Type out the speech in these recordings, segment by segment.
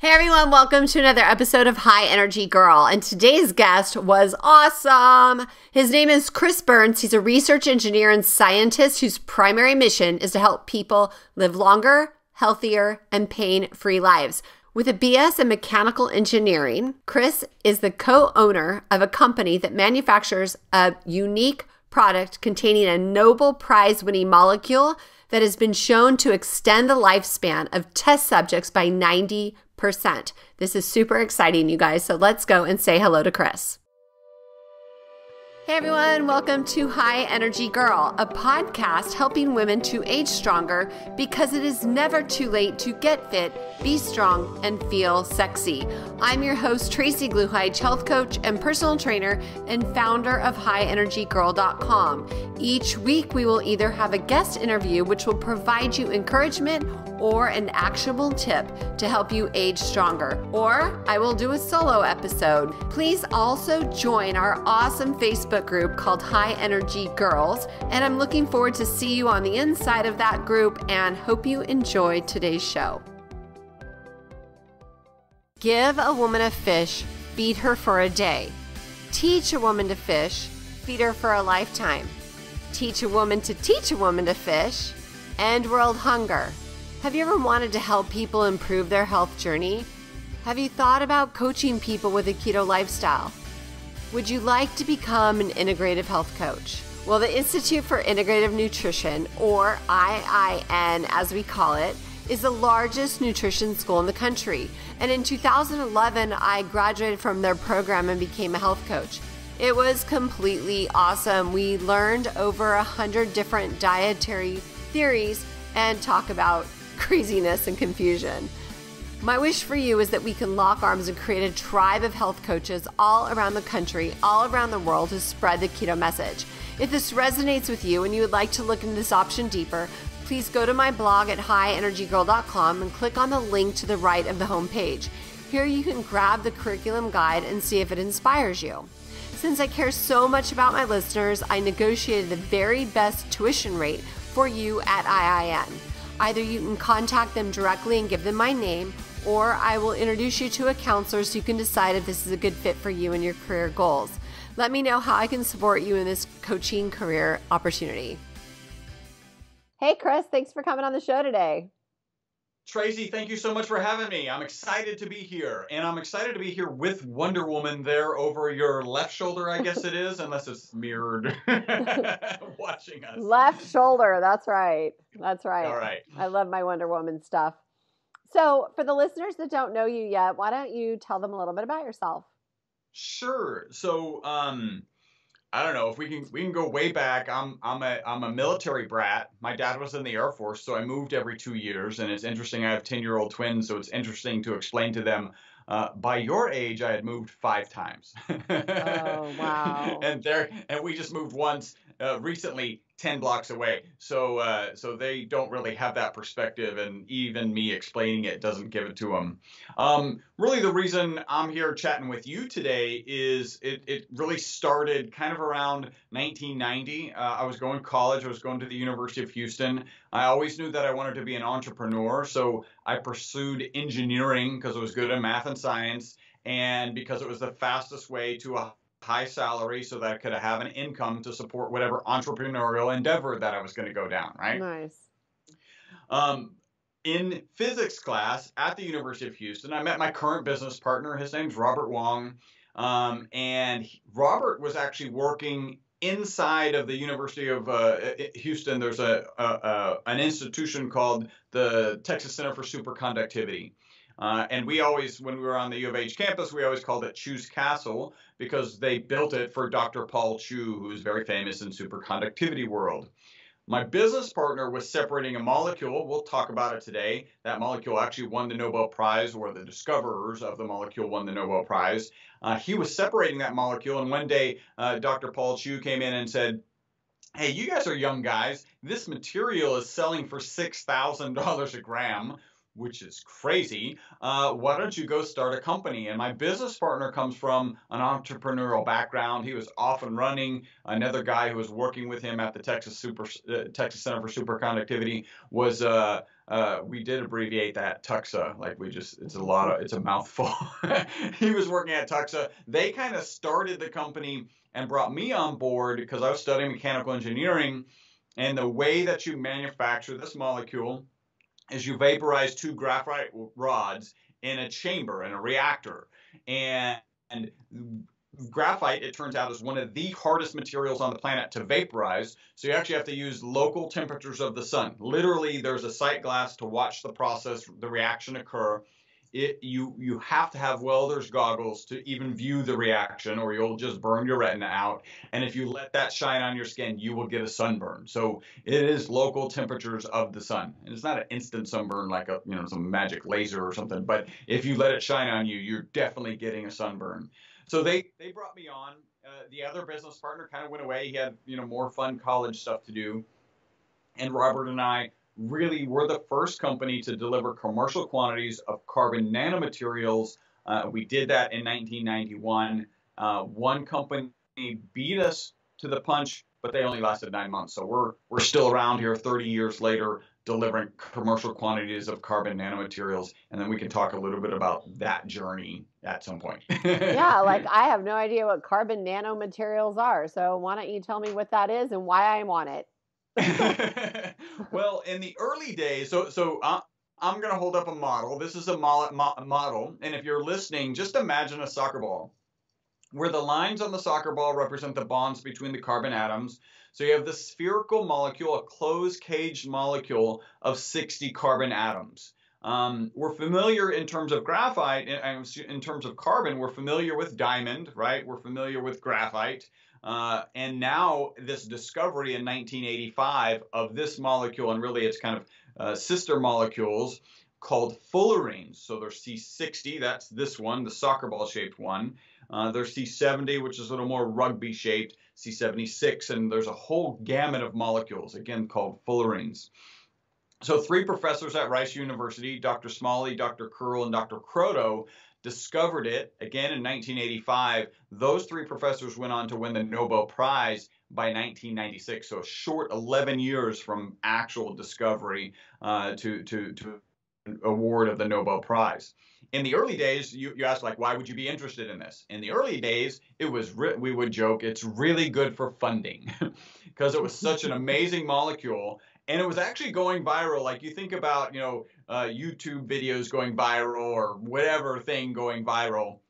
Hey everyone, welcome to another episode of High Energy Girl. And today's guest was awesome. His name is Chris Burres. He's a research engineer and scientist whose primary mission is to help people live longer, healthier, and pain free lives. With a BS in mechanical engineering, Chris is the co owner of a company that manufactures a unique product containing a Nobel Prize winning molecule that has been shown to extend the lifespan of test subjects by 90%. This is super exciting, you guys. So let's go and say hello to Chris. Hey everyone, welcome to High Energy Girl, a podcast helping women to age stronger because it is never too late to get fit, be strong, and feel sexy. I'm your host, Tracy Gluhite, health coach and personal trainer and founder of HighEnergyGirl.com. Each week, we will either have a guest interview, which will provide you encouragement or an actionable tip to help you age stronger, or I will do a solo episode. Please also join our awesome Facebook group called High Energy Girls, and I'm looking forward to see you on the inside of that group and hope you enjoy today's show. Give a woman a fish, feed her for a day. Teach a woman to fish, feed her for a lifetime. Teach a woman to teach a woman to fish, end world hunger. Have you ever wanted to help people improve their health journey? Have you thought about coaching people with a keto lifestyle? Would you like to become an integrative health coach? Well, the Institute for Integrative Nutrition, or IIN as we call it, is the largest nutrition school in the country. And in 2011, I graduated from their program and became a health coach. It was completely awesome. We learned over a hundred different dietary theories and talk about craziness and confusion. My wish for you is that we can lock arms and create a tribe of health coaches all around the country, all around the world to spread the keto message. If this resonates with you and you would like to look into this option deeper, please go to my blog at highenergygirl.com and click on the link to the right of the homepage. Here you can grab the curriculum guide and see if it inspires you. Since I care so much about my listeners, I negotiated the very best tuition rate for you at IIN. Either you can contact them directly and give them my name, or I will introduce you to a counselor so you can decide if this is a good fit for you and your career goals. Let me know how I can support you in this coaching career opportunity. Hey, Chris, thanks for coming on the show today. Tracy, thank you so much for having me. I'm excited to be here, and I'm excited to be here with Wonder Woman there over your left shoulder, I guess it is, unless it's mirrored watching us. Left shoulder, that's right. That's right. All right. I love my Wonder Woman stuff. So, for the listeners that don't know you yet, why don't you tell them a little bit about yourself? Sure. So, um, I don't know if we can we can go way back. I'm I'm a I'm a military brat. My dad was in the Air Force, so I moved every two years. And it's interesting. I have ten year old twins, so it's interesting to explain to them. Uh, by your age, I had moved five times. oh wow! and there, and we just moved once uh, recently 10 blocks away. So uh, so they don't really have that perspective, and even me explaining it doesn't give it to them. Um, really, the reason I'm here chatting with you today is it, it really started kind of around 1990. Uh, I was going to college, I was going to the University of Houston. I always knew that I wanted to be an entrepreneur, so I pursued engineering because I was good at math and science. And because it was the fastest way to a high salary so that I could have an income to support whatever entrepreneurial endeavor that I was going to go down, right? Nice. Um, in physics class at the University of Houston, I met my current business partner. His name's Robert Wong. Um, and Robert was actually working inside of the University of uh, Houston. There's a, a, a, an institution called the Texas Center for Superconductivity. Uh, and we always, when we were on the U of H campus, we always called it Chu's Castle because they built it for Dr. Paul Chu, who's very famous in superconductivity world. My business partner was separating a molecule. We'll talk about it today. That molecule actually won the Nobel Prize, or the discoverers of the molecule won the Nobel Prize. Uh, he was separating that molecule, and one day uh, Dr. Paul Chu came in and said, Hey, you guys are young guys. This material is selling for $6,000 a gram which is crazy. Uh, why don't you go start a company? And my business partner comes from an entrepreneurial background. He was off and running. Another guy who was working with him at the Texas Super uh, Texas Center for Superconductivity was uh, uh, we did abbreviate that Tuxa. Like we just, it's a lot of, it's a mouthful. he was working at Tuxa. They kind of started the company and brought me on board because I was studying mechanical engineering. And the way that you manufacture this molecule is you vaporize two graphite rods in a chamber, in a reactor. And, and graphite, it turns out, is one of the hardest materials on the planet to vaporize. So you actually have to use local temperatures of the sun. Literally, there's a sight glass to watch the process, the reaction occur. It, you you have to have welder's goggles to even view the reaction or you'll just burn your retina out. And if you let that shine on your skin you will get a sunburn. So it is local temperatures of the sun. And it's not an instant sunburn like a you know some magic laser or something but if you let it shine on you you're definitely getting a sunburn. So they they brought me on. Uh, the other business partner kind of went away. He had you know more fun college stuff to do, and Robert and I really were the first company to deliver commercial quantities of carbon nanomaterials. Uh, we did that in 1991. Uh, one company beat us to the punch, but they only lasted nine months. So we're we're still around here 30 years later, delivering commercial quantities of carbon nanomaterials, and then we can talk a little bit about that journey at some point. yeah, like I have no idea what carbon nanomaterials are, so why don't you tell me what that is and why I'm on it? well, in the early days, so so uh, I'm going to hold up a model. This is a mo- mo- model, and if you're listening, just imagine a soccer ball where the lines on the soccer ball represent the bonds between the carbon atoms. So you have the spherical molecule, a closed cage molecule of 60 carbon atoms. Um, we're familiar in terms of graphite, in, in, terms of carbon, we're familiar with diamond, right? We're familiar with graphite. Uh, and now this discovery in 1985 of this molecule, and really it's kind of uh, sister molecules called fullerenes. So there's C60, that's this one, the soccer ball shaped one. Uh, there's C70, which is a little more rugby shaped, C76, and there's a whole gamut of molecules, again called fullerenes. So three professors at Rice University, Dr. Smalley, Dr. Curl, and Dr. Kroto, discovered it again in 1985. Those three professors went on to win the Nobel Prize by 1996. So a short 11 years from actual discovery uh, to, to, to award of the Nobel Prize in the early days, you, you asked like, why would you be interested in this? In the early days, it was we would joke it's really good for funding because it was such an amazing molecule and it was actually going viral. Like you think about you know uh, YouTube videos going viral or whatever thing going viral.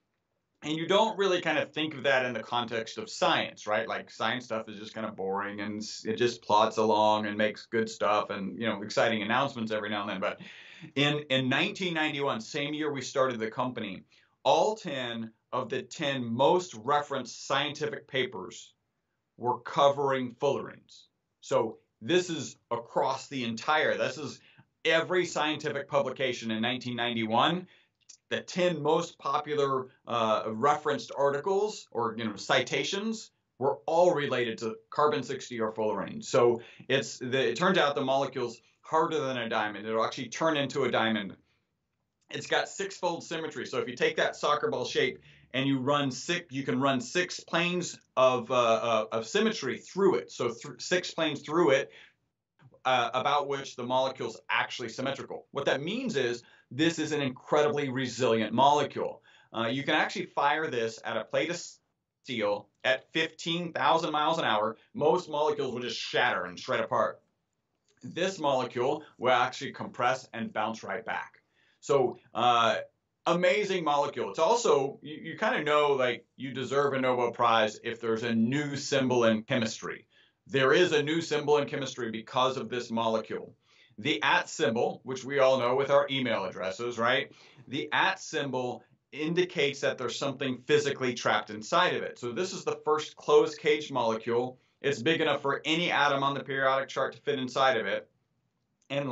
And you don't really kind of think of that in the context of science, right? Like science stuff is just kind of boring and it just plots along and makes good stuff and you know exciting announcements every now and then. But in, in 1991, same year we started the company, all 10 of the 10 most referenced scientific papers were covering fullerenes. So this is across the entire, this is every scientific publication in 1991 the 10 most popular uh, referenced articles or you know citations were all related to carbon 60 or fullerene. So it's the, it turns out the molecules harder than a diamond. It'll actually turn into a diamond. It's got six-fold symmetry. So if you take that soccer ball shape and you run six, you can run six planes of, uh, uh, of symmetry through it. So th six planes through it, uh, about which the molecule's actually symmetrical. What that means is this is an incredibly resilient molecule. Uh, you can actually fire this at a plate of steel at 15,000 miles an hour. Most molecules will just shatter and shred apart this molecule will actually compress and bounce right back. So uh, amazing molecule. It's also, you, you kind of know like you deserve a Nobel Prize if there's a new symbol in chemistry. There is a new symbol in chemistry because of this molecule. The at symbol, which we all know with our email addresses, right? The at symbol indicates that there's something physically trapped inside of it. So this is the first closed cage molecule it's big enough for any atom on the periodic chart to fit inside of it. And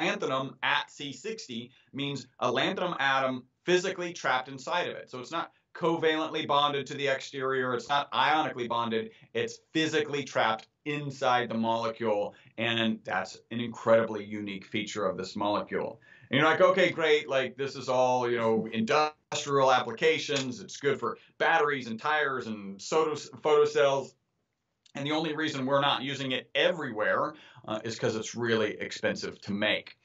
lanthanum at C60 means a lanthanum atom physically trapped inside of it. So it's not covalently bonded to the exterior, it's not ionically bonded, it's physically trapped inside the molecule. And that's an incredibly unique feature of this molecule. And you're like, okay, great, like this is all, you know, industrial applications, it's good for batteries and tires and photocells. And the only reason we're not using it everywhere uh, is because it's really expensive to make.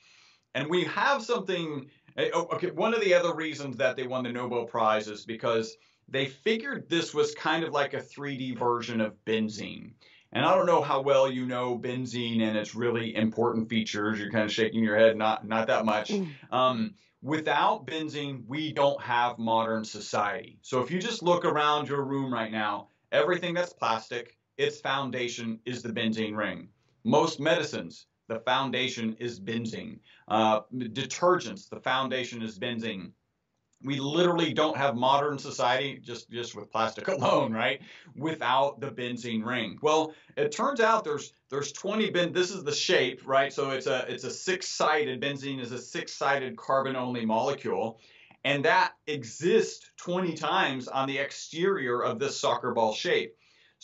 And we have something. Eh, oh, okay, one of the other reasons that they won the Nobel Prize is because they figured this was kind of like a 3D version of benzene. And I don't know how well you know benzene and its really important features. You're kind of shaking your head, not not that much. Mm. Um, without benzene, we don't have modern society. So if you just look around your room right now, everything that's plastic, its foundation is the benzene ring. Most medicines, the foundation is benzene. Uh, detergents, the foundation is benzene we literally don't have modern society just just with plastic alone right without the benzene ring well it turns out there's there's 20 ben this is the shape right so it's a it's a six-sided benzene is a six-sided carbon only molecule and that exists 20 times on the exterior of this soccer ball shape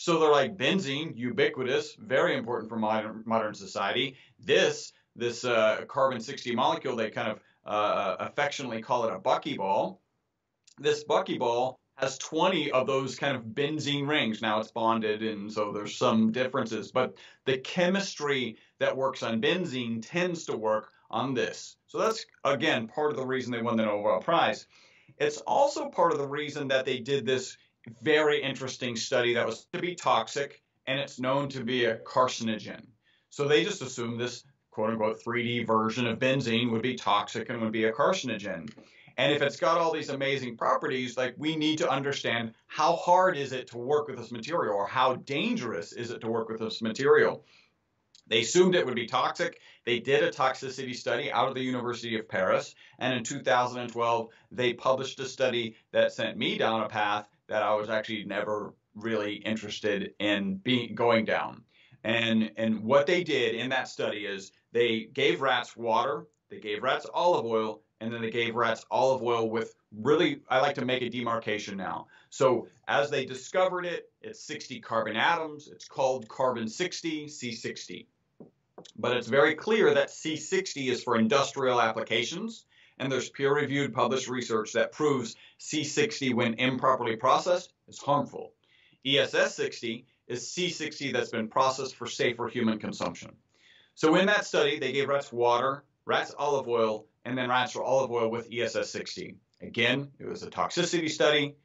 so they're like benzene ubiquitous very important for modern modern society this this uh, carbon 60 molecule they kind of uh, affectionately call it a buckyball. This buckyball has 20 of those kind of benzene rings. Now it's bonded, and so there's some differences, but the chemistry that works on benzene tends to work on this. So that's, again, part of the reason they won the Nobel Prize. It's also part of the reason that they did this very interesting study that was to be toxic, and it's known to be a carcinogen. So they just assumed this quote unquote 3D version of benzene would be toxic and would be a carcinogen. And if it's got all these amazing properties, like we need to understand how hard is it to work with this material or how dangerous is it to work with this material. They assumed it would be toxic. They did a toxicity study out of the University of Paris. And in 2012, they published a study that sent me down a path that I was actually never really interested in being going down. And, and what they did in that study is they gave rats water, they gave rats olive oil, and then they gave rats olive oil with really, I like to make a demarcation now. So as they discovered it, it's 60 carbon atoms. It's called carbon 60, C60. But it's very clear that C60 is for industrial applications, and there's peer-reviewed published research that proves C60 when improperly processed is harmful. ESS 60 is C60 that's been processed for safer human consumption. So in that study, they gave rats water, rats olive oil, and then rats olive oil with ESS60. Again, it was a toxicity study.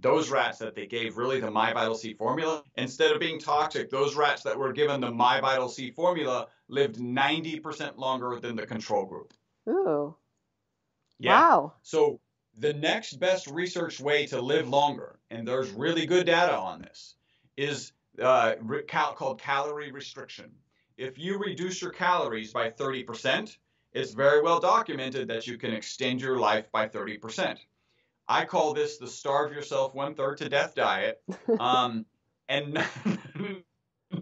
Those rats that they gave really the MyVital-C formula, instead of being toxic, those rats that were given the MyVital-C formula lived 90% longer than the control group. Ooh. Yeah. Wow. So the next best research way to live longer, and there's really good data on this, is uh, called calorie restriction. If you reduce your calories by 30%, it's very well documented that you can extend your life by 30%. I call this the starve yourself one third to death diet. Um, and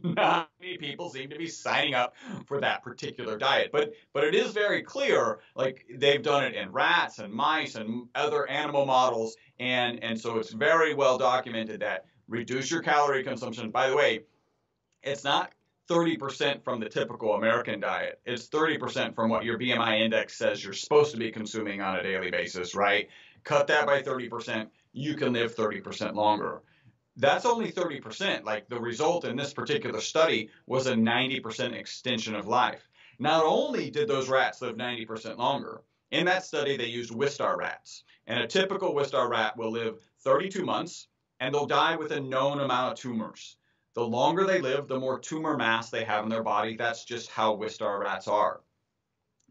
not many people seem to be signing up for that particular diet. But but it is very clear, like they've done it in rats and mice and other animal models, and and so it's very well documented that reduce your calorie consumption. By the way, it's not 30% from the typical American diet. It's 30% from what your BMI index says you're supposed to be consuming on a daily basis, right? Cut that by 30%, you can live 30% longer. That's only 30%. Like the result in this particular study was a 90% extension of life. Not only did those rats live 90% longer, in that study they used Wistar rats. And a typical Wistar rat will live 32 months and they'll die with a known amount of tumors. The longer they live, the more tumor mass they have in their body. That's just how Wistar rats are.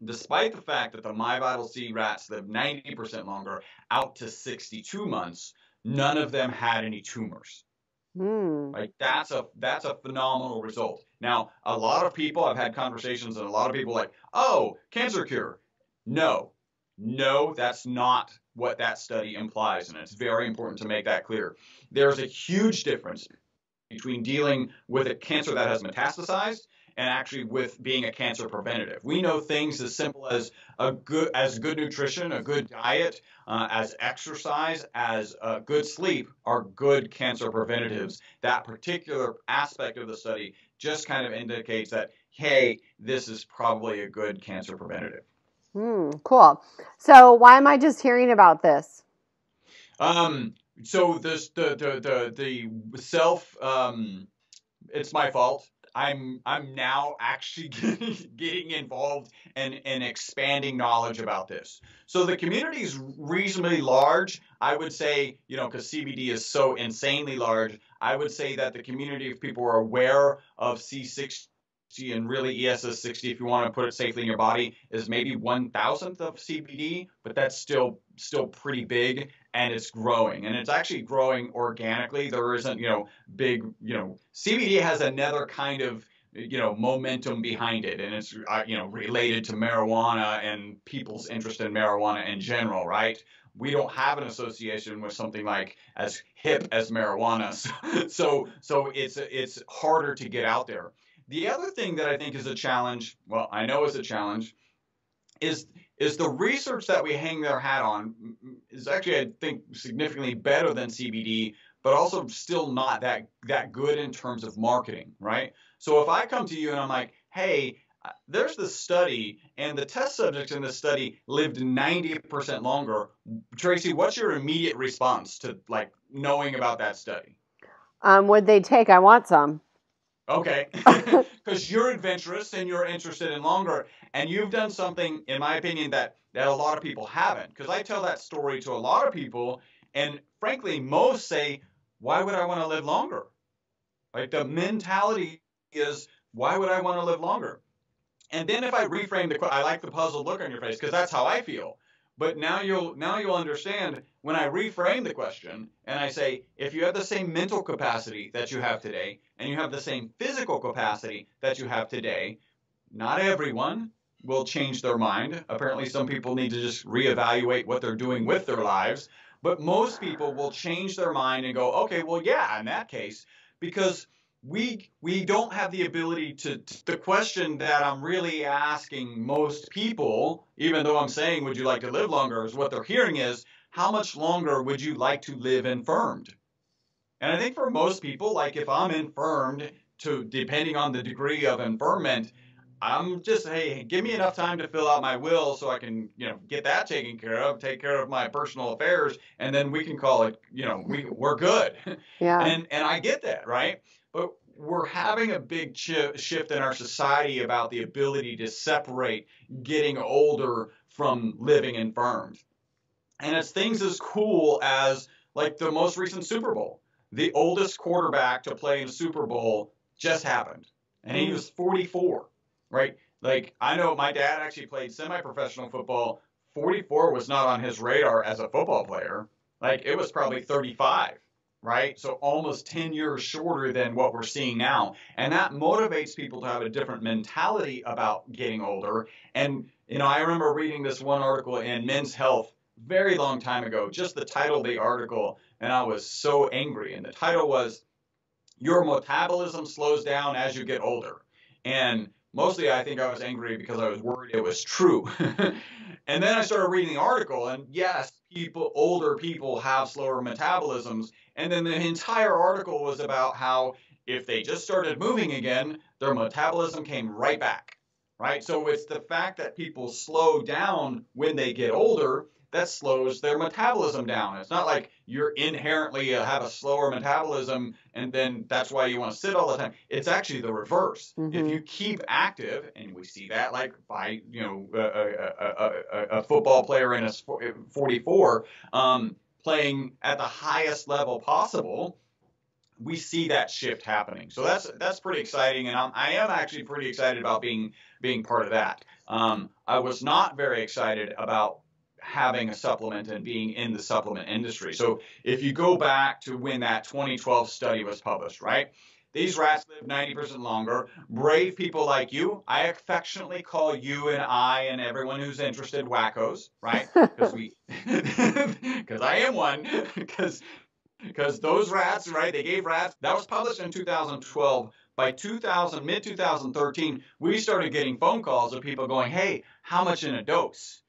Despite the fact that the MyVital-C rats live 90% longer, out to 62 months, none of them had any tumors. Mm. Right? That's a that's a phenomenal result. Now, a lot of people I've had conversations and a lot of people like, "Oh, cancer cure." No. No, that's not what that study implies, and it's very important to make that clear. There's a huge difference between dealing with a cancer that has metastasized and actually with being a cancer preventative. We know things as simple as a good as good nutrition, a good diet, uh, as exercise, as uh, good sleep are good cancer preventatives. That particular aspect of the study just kind of indicates that hey, this is probably a good cancer preventative. Hmm, cool. So why am I just hearing about this? Um, so this the the the, the self um, it's my fault. I'm I'm now actually getting, involved and, and expanding knowledge about this. So the community is reasonably large. I would say, you know, because CBD is so insanely large, I would say that the community of people are aware of C60 and really ESS 60, if you want to put it safely in your body, is maybe one thousandth of CBD, but that's still still pretty big and it's growing and it's actually growing organically. There isn't, you know, big, you know, CBD has another kind of you know momentum behind it and it's uh, you know related to marijuana and people's interest in marijuana in general right we don't have an association with something like as hip as marijuana so so it's it's harder to get out there the other thing that i think is a challenge well i know is a challenge is is the research that we hang their hat on is actually I think significantly better than CBD, but also still not that that good in terms of marketing, right? So if I come to you and I'm like, hey, uh, there's this study, and the test subjects in this study lived 90% longer. Tracy, what's your immediate response to like knowing about that study? Um, would they take? I want some. Okay, because you're adventurous and you're interested in longer, and you've done something, in my opinion, that that a lot of people haven't. Because I tell that story to a lot of people, and frankly, most say, "Why would I want to live longer?" Like the mentality is, "Why would I want to live longer?" And then if I reframe the, I like the puzzled look on your face because that's how I feel. But now you'll now you'll understand when I reframe the question and I say, if you have the same mental capacity that you have today, and you have the same physical capacity that you have today, not everyone will change their mind. Apparently, some people need to just reevaluate what they're doing with their lives. But most people will change their mind and go, okay, well, yeah, in that case, because we we don't have the ability to, to, the question that I'm really asking most people, even though I'm saying would you like to live longer, is what they're hearing is how much longer would you like to live infirmed? And I think for most people, like if I'm infirmed to depending on the degree of infirmment, I'm just hey, give me enough time to fill out my will so I can, you know, get that taken care of, take care of my personal affairs, and then we can call it, you know, we we're good. Yeah. And and I get that, right? But we're having a big shift in our society about the ability to separate getting older from living infirmed. And it's things as cool as like the most recent Super Bowl. The oldest quarterback to play in a Super Bowl just happened, and he was 44, right? Like I know my dad actually played semi-professional football. 44 was not on his radar as a football player. Like it was probably 35 right? So almost 10 years shorter than what we're seeing now. And that motivates people to have a different mentality about getting older. And, you know, I remember reading this one article in Men's Health very long time ago, just the title of the article, and I was so angry. And the title was, Your Metabolism Slows Down as You Get Older. And mostly I think I was angry because I was worried it was true. and then I started reading the article, and yes, people, older people have slower metabolisms. And then the entire article was about how if they just started moving again, their metabolism came right back, right? So it's the fact that people slow down when they get older that slows their metabolism down. It's not like you're inherently uh, have a slower metabolism and then that's why you want to sit all the time. It's actually the reverse. Mm-hmm. If you keep active, and we see that like by you know a, a, a, a football player in a 44 um, playing at the highest level possible, we see that shift happening. So that's that's pretty exciting, and I'm, I am actually pretty excited about being being part of that. Um, I was not very excited about having a supplement and being in the supplement industry. So if you go back to when that 2012 study was published, right? These rats live 90% longer. Brave people like you, I affectionately call you and I and everyone who's interested wackos, right? Because we, because I am one, because because those rats, right? They gave rats. That was published in 2012. By 2000, mid 2013, we started getting phone calls of people going, "Hey, how much in a dose?"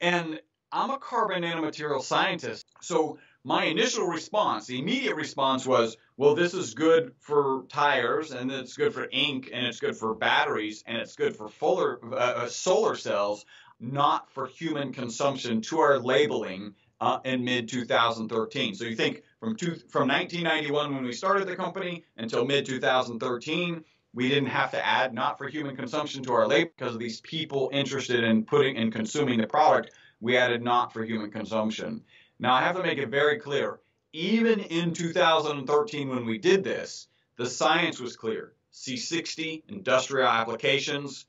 And I'm a carbon nanomaterial scientist. So my initial response, the immediate response was, well, this is good for tires, and it's good for ink, and it's good for batteries, and it's good for fuller, uh, uh solar cells, not for human consumption to our labeling uh, in mid 2013. So you think from two, from 1991 when we started the company until mid 2013, we didn't have to add not for human consumption to our label because of these people interested in putting and consuming the product. We added not for human consumption. Now I have to make it very clear. Even in 2013, when we did this, the science was clear. C60 industrial applications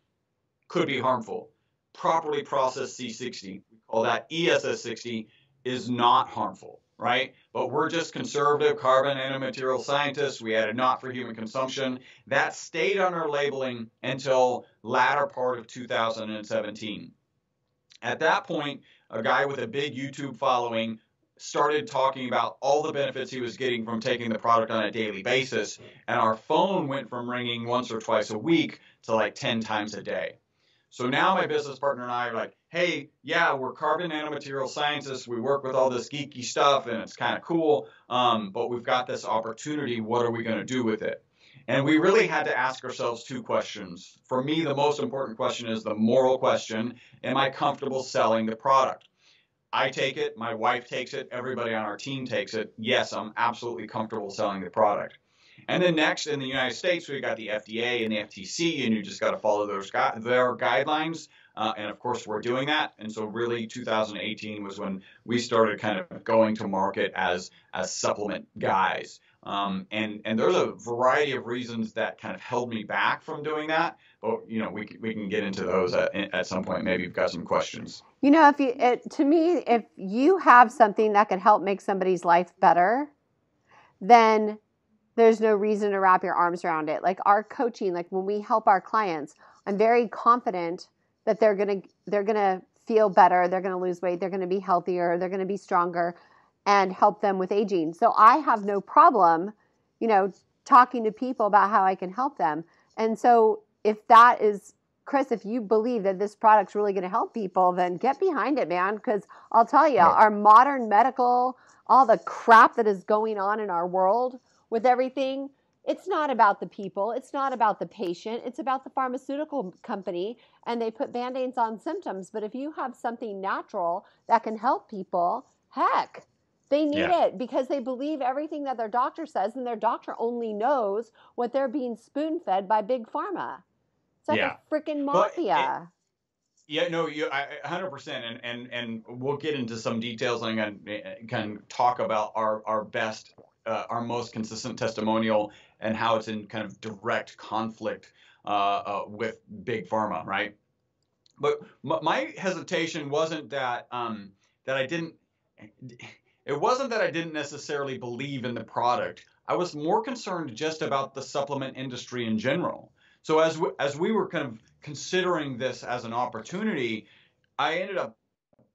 could be harmful. Properly processed C60, we call that ESS60, is not harmful right? But we're just conservative carbon nanomaterial scientists. We added not for human consumption. That stayed on our labeling until latter part of 2017. At that point, a guy with a big YouTube following started talking about all the benefits he was getting from taking the product on a daily basis, and our phone went from ringing once or twice a week to like 10 times a day. So now my business partner and I are like, hey, yeah, we're carbon nanomaterial scientists. We work with all this geeky stuff and it's kind of cool. Um, but we've got this opportunity. What are we going to do with it? And we really had to ask ourselves two questions. For me, the most important question is the moral question Am I comfortable selling the product? I take it, my wife takes it, everybody on our team takes it. Yes, I'm absolutely comfortable selling the product. And then next in the United States, we've got the FDA and the FTC, and you just got to follow those gu- their guidelines. Uh, and of course, we're doing that. And so, really, 2018 was when we started kind of going to market as as supplement guys. Um, and and there's a variety of reasons that kind of held me back from doing that. But you know, we we can get into those at, at some point. Maybe you've got some questions. You know, if you it, to me, if you have something that could help make somebody's life better, then there's no reason to wrap your arms around it. Like our coaching, like when we help our clients, I'm very confident that they're going to they're going to feel better, they're going to lose weight, they're going to be healthier, they're going to be stronger and help them with aging. So I have no problem, you know, talking to people about how I can help them. And so if that is Chris, if you believe that this product's really going to help people, then get behind it, man. Because I'll tell you, our modern medical, all the crap that is going on in our world, with everything, it's not about the people, it's not about the patient, it's about the pharmaceutical company and they put band-aids on symptoms, but if you have something natural that can help people, heck, they need yeah. it because they believe everything that their doctor says and their doctor only knows what they're being spoon-fed by big pharma. It's like yeah. a freaking mafia. Yeah, no, you, I, 100%. And, and, and we'll get into some details and can, can talk about our, our best uh, our most consistent testimonial and how it's in kind of direct conflict uh, uh, with big pharma, right? But my hesitation wasn't that um, that I didn't. It wasn't that I didn't necessarily believe in the product. I was more concerned just about the supplement industry in general. So as as we were kind of considering this as an opportunity, I ended up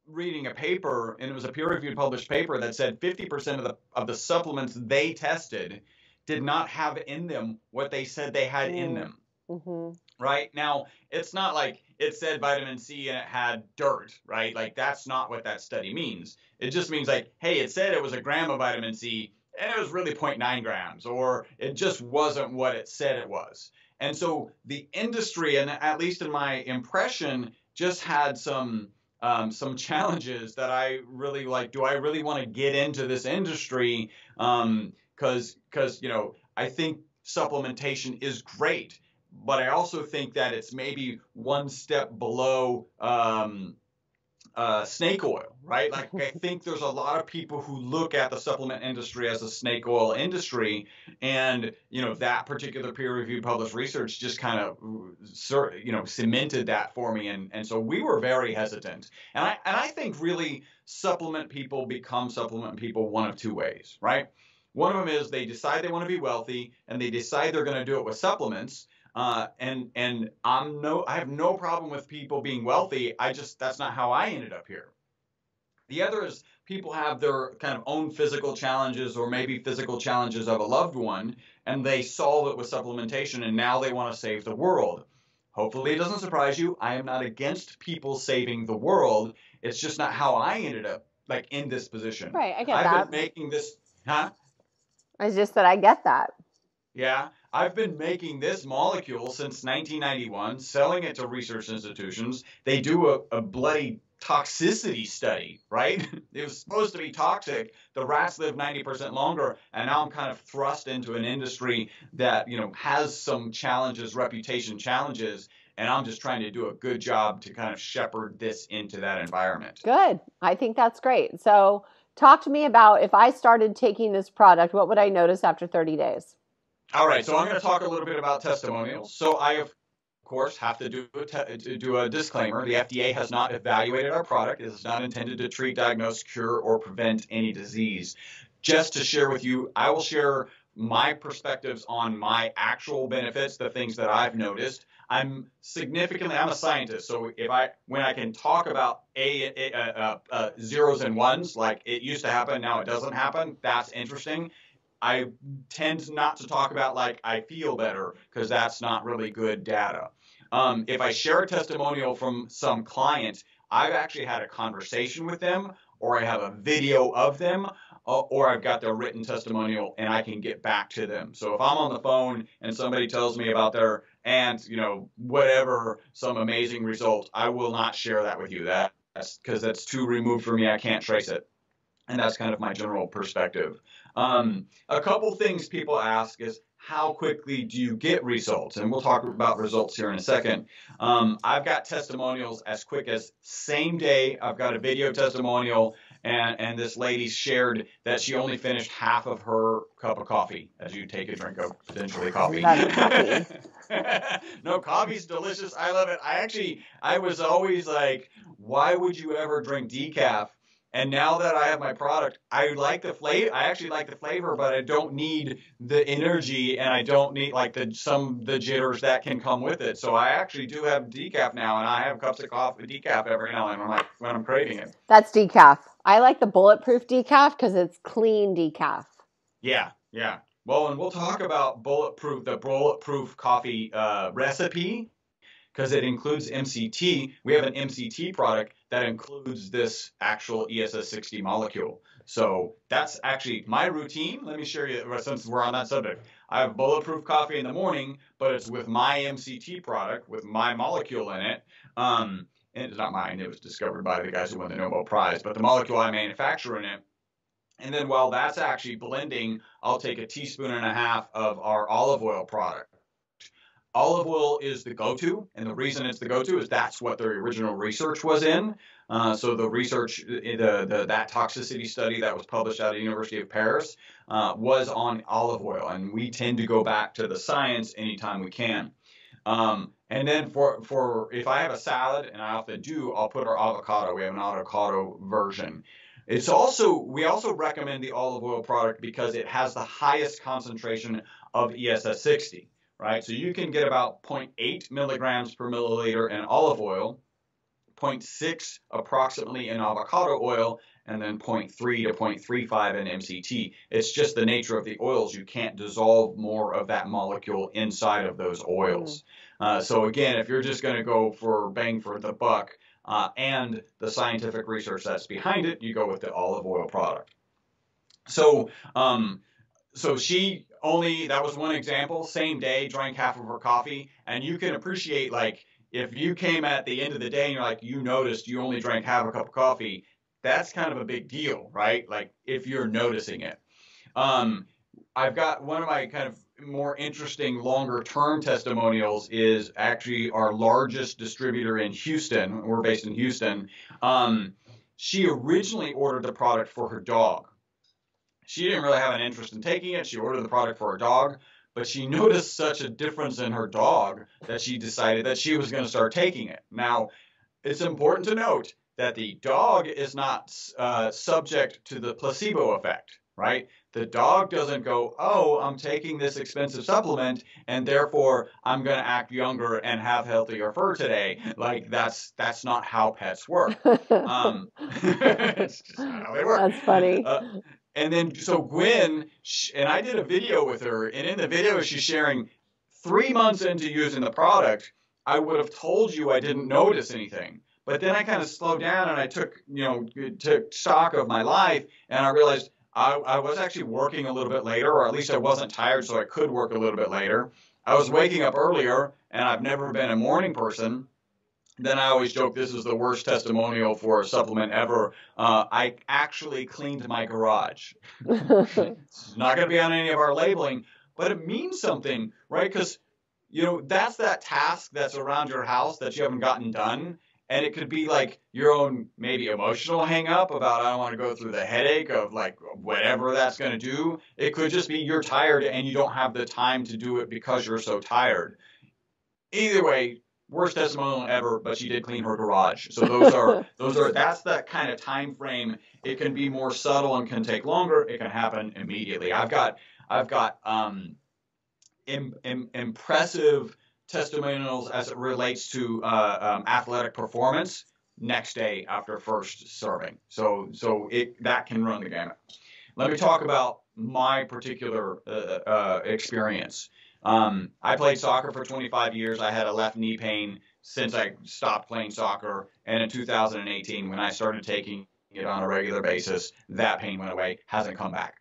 reading a paper, and it was a peer-reviewed published paper that said 50% of the of the supplements they tested did not have in them what they said they had mm. in them. Mm-hmm. Right now, it's not like it said vitamin C and it had dirt, right? Like that's not what that study means. It just means like, hey, it said it was a gram of vitamin C and it was really 0.9 grams, or it just wasn't what it said it was. And so the industry, and at least in my impression, just had some um, some challenges that I really like. Do I really want to get into this industry? Because um, because you know I think supplementation is great, but I also think that it's maybe one step below um, uh, snake oil, right? Like I think there's a lot of people who look at the supplement industry as a snake oil industry, and you know that particular peer-reviewed published research just kind of you know cemented that for me, and and so we were very hesitant, and I and I think really supplement people become supplement people one of two ways, right? One of them is they decide they want to be wealthy and they decide they're going to do it with supplements. Uh, and and I'm no, I have no problem with people being wealthy. I just that's not how I ended up here. The other is people have their kind of own physical challenges or maybe physical challenges of a loved one, and they solve it with supplementation, and now they want to save the world. Hopefully, it doesn't surprise you. I am not against people saving the world. It's just not how I ended up like in this position. Right, I get I've that. I've been making this, huh? It's just that I get that. Yeah, I've been making this molecule since 1991, selling it to research institutions. They do a, a bloody toxicity study, right? it was supposed to be toxic. The rats live 90% longer, and now I'm kind of thrust into an industry that, you know, has some challenges, reputation challenges, and I'm just trying to do a good job to kind of shepherd this into that environment. Good. I think that's great. So, talk to me about if I started taking this product, what would I notice after 30 days? All right, so I'm going to talk a little bit about testimonials. So I of course have to do a te- do a disclaimer. The FDA has not evaluated our product. It is not intended to treat, diagnose, cure, or prevent any disease. Just to share with you, I will share my perspectives on my actual benefits, the things that I've noticed. I'm significantly, I'm a scientist, so if I, when I can talk about a, a, a, a uh, zeros and ones, like it used to happen, now it doesn't happen, that's interesting. I tend not to talk about like I feel better because that's not really good data. Um, if I share a testimonial from some client, I've actually had a conversation with them, or I have a video of them, uh, or I've got their written testimonial and I can get back to them. So if I'm on the phone and somebody tells me about their and you know whatever some amazing result, I will not share that with you. That that's because that's too removed for me. I can't trace it, and that's kind of my general perspective. Um, a couple things people ask is how quickly do you get results? And we'll talk about results here in a second. Um, I've got testimonials as quick as same day. I've got a video testimonial, and, and this lady shared that she only finished half of her cup of coffee as you take a drink of potentially coffee. coffee. no, coffee's delicious. I love it. I actually, I was always like, why would you ever drink decaf? And now that I have my product, I like the flavor. I actually like the flavor, but I don't need the energy, and I don't need like the some the jitters that can come with it. So I actually do have decaf now, and I have cups of coffee decaf every now and then when, I, when I'm craving it. That's decaf. I like the bulletproof decaf because it's clean decaf. Yeah, yeah. Well, and we'll talk about bulletproof the bulletproof coffee uh, recipe because it includes MCT. We have an MCT product that includes this actual ESS60 molecule. So that's actually my routine. Let me share you since we're on that subject. I have bulletproof coffee in the morning, but it's with my MCT product with my molecule in it. Um, and it's not mine. It was discovered by the guys who won the Nobel Prize, but the molecule I manufacture in it. And then while that's actually blending, I'll take a teaspoon and a half of our olive oil product olive oil is the go-to, and the reason it's the go-to is that's what the original research was in. Uh, so the research, the, the, that toxicity study that was published out of the University of Paris uh, was on olive oil, and we tend to go back to the science anytime we can. Um, and then for for if I have a salad, and I often do, I'll put our avocado. We have an avocado version. It's also we also recommend the olive oil product because it has the highest concentration of ESS60 right? So you can get about 0.8 milligrams per milliliter in olive oil, 0.6 approximately in avocado oil, and then 0.3 to 0.35 in MCT. It's just the nature of the oils. You can't dissolve more of that molecule inside of those oils. Mm. Uh, so again, if you're just going to go for bang for the buck uh, and the scientific research that's behind it, you go with the olive oil product. So, um, so she only that was one example. Same day, drank half of her coffee, and you can appreciate like if you came at the end of the day and you're like you noticed you only drank half a cup of coffee, that's kind of a big deal, right? Like if you're noticing it. Um, I've got one of my kind of more interesting longer term testimonials is actually our largest distributor in Houston. We're based in Houston. Um, she originally ordered the product for her dog she didn't really have an interest in taking it. She ordered the product for her dog, but she noticed such a difference in her dog that she decided that she was going to start taking it. Now, it's important to note that the dog is not uh, subject to the placebo effect, right? The dog doesn't go, oh, I'm taking this expensive supplement and therefore I'm going to act younger and have healthier fur today. Like that's that's not how pets work. Um, it's just not how they work. That's funny. Uh, and then, so Gwen, and I did a video with her, and in the video, she's sharing three months into using the product, I would have told you I didn't notice anything. But then I kind of slowed down and I took, you know, took stock of my life, and I realized I, I was actually working a little bit later, or at least I wasn't tired, so I could work a little bit later. I was waking up earlier, and I've never been a morning person. Then I always joke this is the worst testimonial for a supplement ever. Uh, I actually cleaned my garage. it's not going to be on any of our labeling, but it means something, right? Because you know that's that task that's around your house that you haven't gotten done, and it could be like your own maybe emotional hang up about I don't want to go through the headache of like whatever that's going to do. It could just be you're tired and you don't have the time to do it because you're so tired. Either way, worst testimonial ever, but she did clean her garage. So those are those are that's that kind of time frame. It can be more subtle and can take longer. It can happen immediately. I've got I've got um, Im, Im, impressive testimonials as it relates to uh, um, athletic performance next day after first serving. So so it that can run the gamut. Let me talk about my particular uh, uh, experience. Um, I played soccer for 25 years. I had a left knee pain since I stopped playing soccer. And in 2018, when I started taking it on a regular basis, that pain went away, hasn't come back.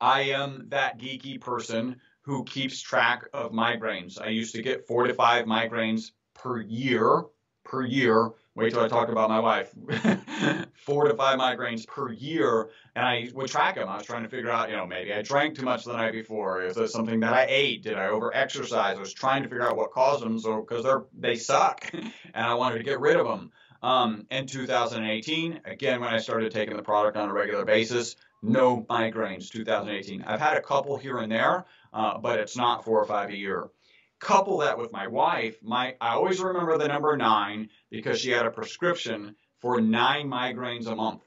I am that geeky person who keeps track of migraines. I used to get four to five migraines per year, per year Wait till I talk about my wife. Four to five migraines per year, and I would track them. I was trying to figure out, you know, maybe I drank too much the night before. Is something that I ate? Did I over exercise? I was trying to figure out what caused them, so because they're they suck, and I wanted to get rid of them. Um, in 2018, again, when I started taking the product on a regular basis, no migraines. 2018. I've had a couple here and there, uh, but it's not four or five a year couple that with my wife, my I always remember the number nine because she had a prescription for nine migraines a month.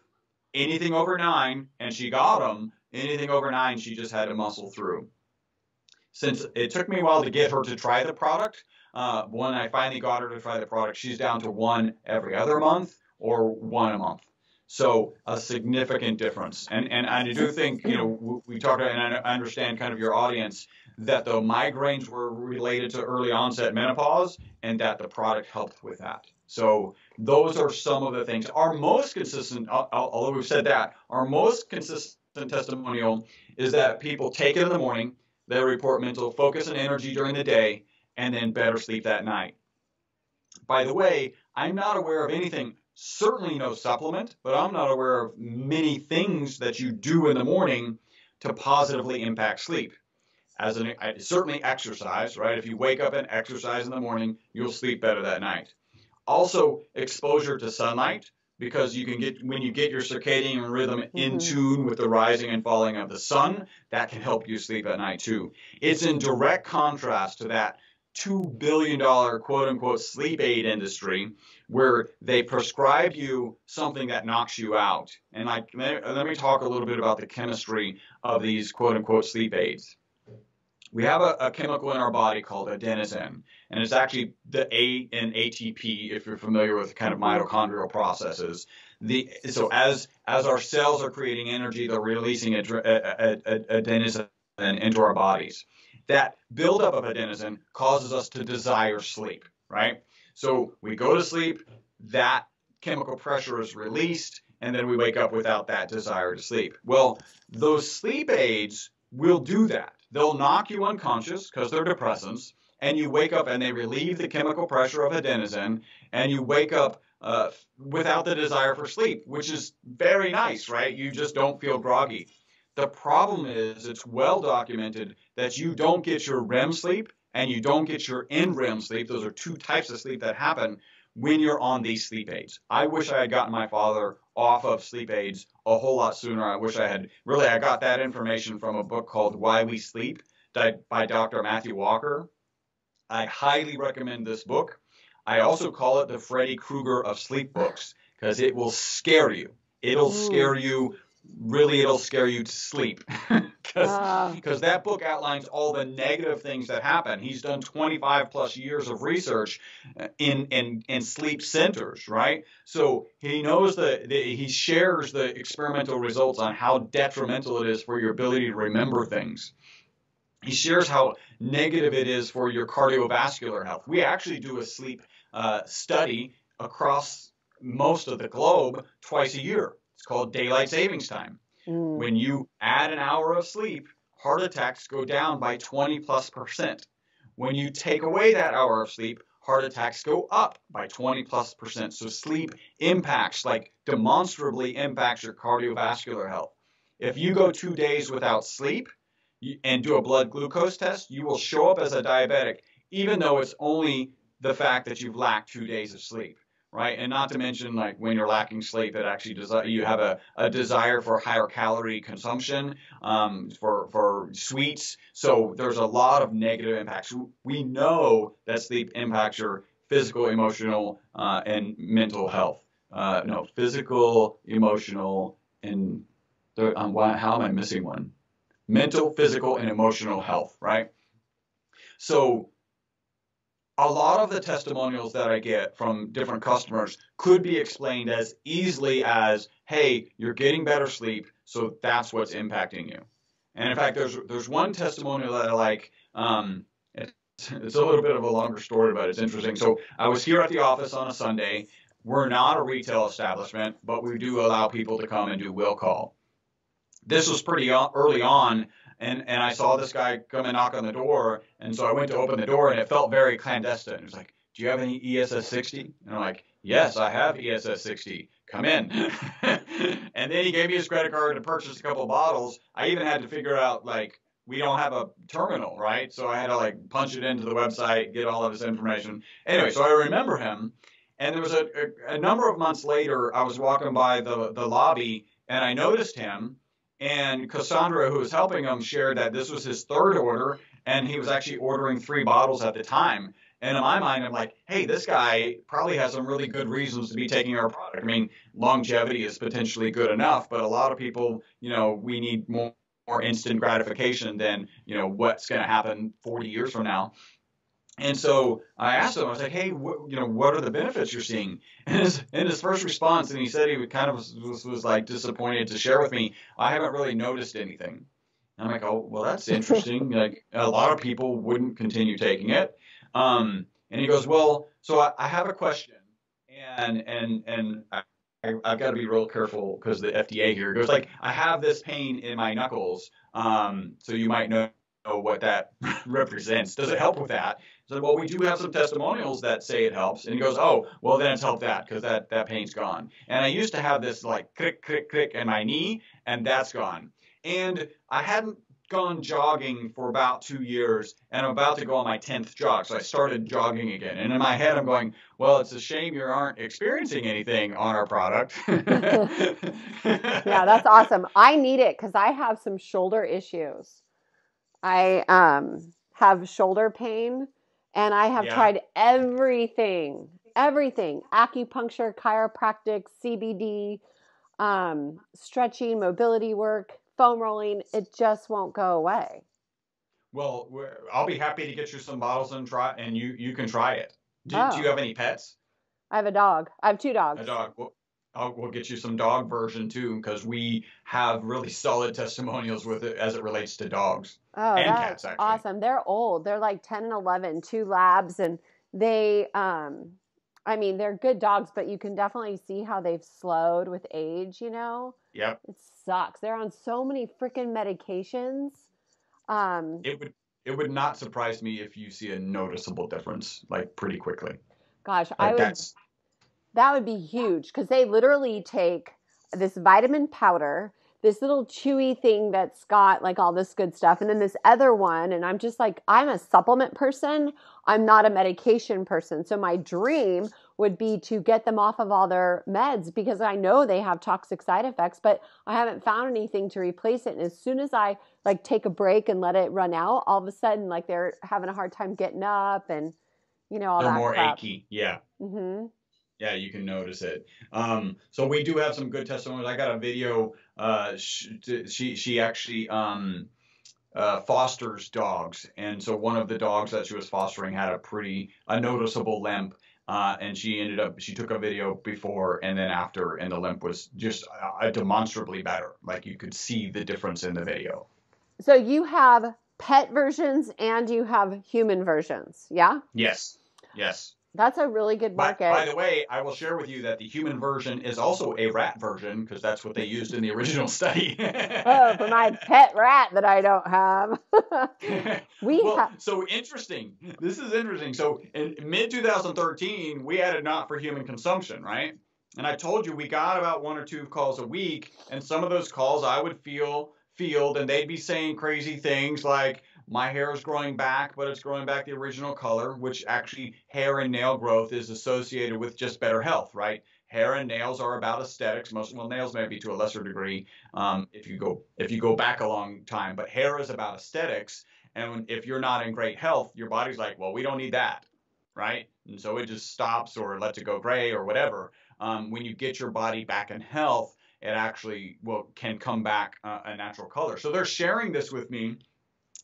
Anything over nine, and she got them. Anything over nine, she just had to muscle through. Since it took me a while to get her to try the product, uh, when I finally got her to try the product, she's down to one every other month or one a month. So a significant difference. And and I do think you know we talked and I understand kind of your audience that the migraines were related to early onset menopause and that the product helped with that. So those are some of the things. Our most consistent, uh, uh, although we've said that, our most consistent testimonial is that people take it in the morning, they report mental focus and energy during the day, and then better sleep that night. By the way, I'm not aware of anything, certainly no supplement, but I'm not aware of many things that you do in the morning to positively impact sleep as an certainly exercise, right? If you wake up and exercise in the morning, you'll sleep better that night. Also, exposure to sunlight because you can get when you get your circadian rhythm mm-hmm. in tune with the rising and falling of the sun, that can help you sleep at night too. It's in direct contrast to that two billion dollar quote unquote sleep aid industry where they prescribe you something that knocks you out. And like let me talk a little bit about the chemistry of these quote unquote sleep aids we have a, a, chemical in our body called adenosine, and it's actually the A in ATP. If you're familiar with kind of mitochondrial processes, the so as as our cells are creating energy, they're releasing adenosine into our bodies. That buildup of adenosine causes us to desire sleep, right? So we go to sleep, that chemical pressure is released, and then we wake up without that desire to sleep. Well, those sleep aids will do that They'll knock you unconscious because they're depressants, and you wake up and they relieve the chemical pressure of adenosine, and you wake up uh, without the desire for sleep, which is very nice, right? You just don't feel groggy. The problem is, it's well documented that you don't get your REM sleep and you don't get your NREM sleep. Those are two types of sleep that happen when you're on these sleep aids. I wish I had gotten my father off of sleep aids a whole lot sooner. I wish I had really I got that information from a book called Why We Sleep by Dr. Matthew Walker. I highly recommend this book. I also call it the Freddy Krueger of sleep books because it will scare you. It'll Ooh. scare you really it'll scare you to sleep because uh. that book outlines all the negative things that happen he's done 25 plus years of research in in, in sleep centers right? So he knows that he shares the experimental results on how detrimental it is for your ability to remember things. He shares how negative it is for your cardiovascular health. We actually do a sleep uh, study across most of the globe twice a year. It's called daylight savings time. Mm. When you add an hour of sleep, heart attacks go down by 20 plus percent. When you take away that hour of sleep, heart attacks go up by 20 plus percent. So sleep impacts, like demonstrably impacts your cardiovascular health. If you go two days without sleep and do a blood glucose test, you will show up as a diabetic, even though it's only the fact that you've lacked two days of sleep right? And not to mention, like when you're lacking sleep, it actually does you have a, a desire for higher calorie consumption, um, for for sweets. So there's a lot of negative impacts. We know that sleep impacts your physical, emotional, uh, and mental health. Uh, no, physical, emotional, and um, why, how am I missing one? Mental, physical, and emotional health, right? So a lot of the testimonials that I get from different customers could be explained as easily as, "Hey, you're getting better sleep, so that's what's impacting you." And in fact, there's there's one testimonial that I like. Um, it's, it's a little bit of a longer story, but it's interesting. So I was here at the office on a Sunday. We're not a retail establishment, but we do allow people to come and do will call. This was pretty early on and and I saw this guy come and knock on the door, and so I went to open the door, and it felt very clandestine. It was like, "Do you have any ESS 60?" And I'm like, "Yes, I have ESS 60. Come in." and then he gave me his credit card to purchase a couple of bottles. I even had to figure out like we don't have a terminal, right? So I had to like punch it into the website, get all of his information. Anyway, so I remember him. And there was a, a, a number of months later, I was walking by the, the lobby and I noticed him and Cassandra, who was helping him, shared that this was his third order, and he was actually ordering three bottles at the time. And in my mind, I'm like, hey, this guy probably has some really good reasons to be taking our product. I mean, longevity is potentially good enough, but a lot of people, you know, we need more, more instant gratification than, you know, what's going to happen 40 years from now. And so I asked him, I was like, hey, wh- you know, what are the benefits you're seeing? And his, in his first response, and he said he kind of was, was, was like disappointed to share with me, I haven't really noticed anything. And I'm like, oh, well, that's interesting. like a lot of people wouldn't continue taking it. Um, and he goes, well, so I, I have a question, and and and I, I've got to be real careful because the FDA here goes like, I have this pain in my knuckles, um, so you might know what that represents. Does it help with that? So, well, we do have some testimonials that say it helps. And he goes, oh, well, then it's helped that because that, that pain's gone. And I used to have this like click, click, click in my knee, and that's gone. And I hadn't gone jogging for about two years, and I'm about to go on my 10th jog. So I started jogging again. And in my head, I'm going, well, it's a shame you aren't experiencing anything on our product. yeah, that's awesome. I need it because I have some shoulder issues. I um, have shoulder pain and I have yeah. tried everything, everything acupuncture, chiropractic, CBD, um, stretching, mobility work, foam rolling. It just won't go away. Well, I'll be happy to get you some bottles and try, and you you can try it. Do, oh. do you have any pets? I have a dog. I have two dogs. A dog. Well, I'll, we'll get you some dog version too, because we have really solid testimonials with it as it relates to dogs oh, and cats. Actually, awesome. They're old. They're like ten and 11, two labs, and they, um, I mean, they're good dogs, but you can definitely see how they've slowed with age. You know. Yep. It sucks. They're on so many freaking medications. Um, it would it would not surprise me if you see a noticeable difference like pretty quickly. Gosh, like I would. That's, that would be huge because they literally take this vitamin powder, this little chewy thing that's got like all this good stuff, and then this other one. And I'm just like, I'm a supplement person. I'm not a medication person. So my dream would be to get them off of all their meds because I know they have toxic side effects, but I haven't found anything to replace it. And as soon as I like take a break and let it run out, all of a sudden like they're having a hard time getting up and you know all they're that more crap. achy. Yeah. Mm-hmm yeah, you can notice it. Um, so we do have some good testimonials. I got a video. Uh, she she actually um, uh, fosters dogs, and so one of the dogs that she was fostering had a pretty a noticeable limp. Uh, and she ended up she took a video before and then after and the limp was just uh, demonstrably better. Like you could see the difference in the video. So you have pet versions and you have human versions yeah? Yes. Yes That's a really good By, market. by the way, I will share with you that the human version is also a rat version because that's what they used in the original study. oh, for my pet rat that I don't have. we well, have. so interesting. This is interesting. So in mid 2013, we added not for human consumption, right? And I told you we got about one or two calls a week, and some of those calls I would feel field, and they'd be saying crazy things like, "My hair is growing back, but it's growing back the original color," which actually hair and nail growth is associated with just better health, right? Hair and nails are about aesthetics. Most well, nails maybe to a lesser degree um, if you go if you go back a long time, but hair is about aesthetics. And if you're not in great health, your body's like, well, we don't need that, right? And so it just stops or lets it go gray or whatever. Um, when you get your body back in health, it actually will can come back uh, a natural color. So they're sharing this with me,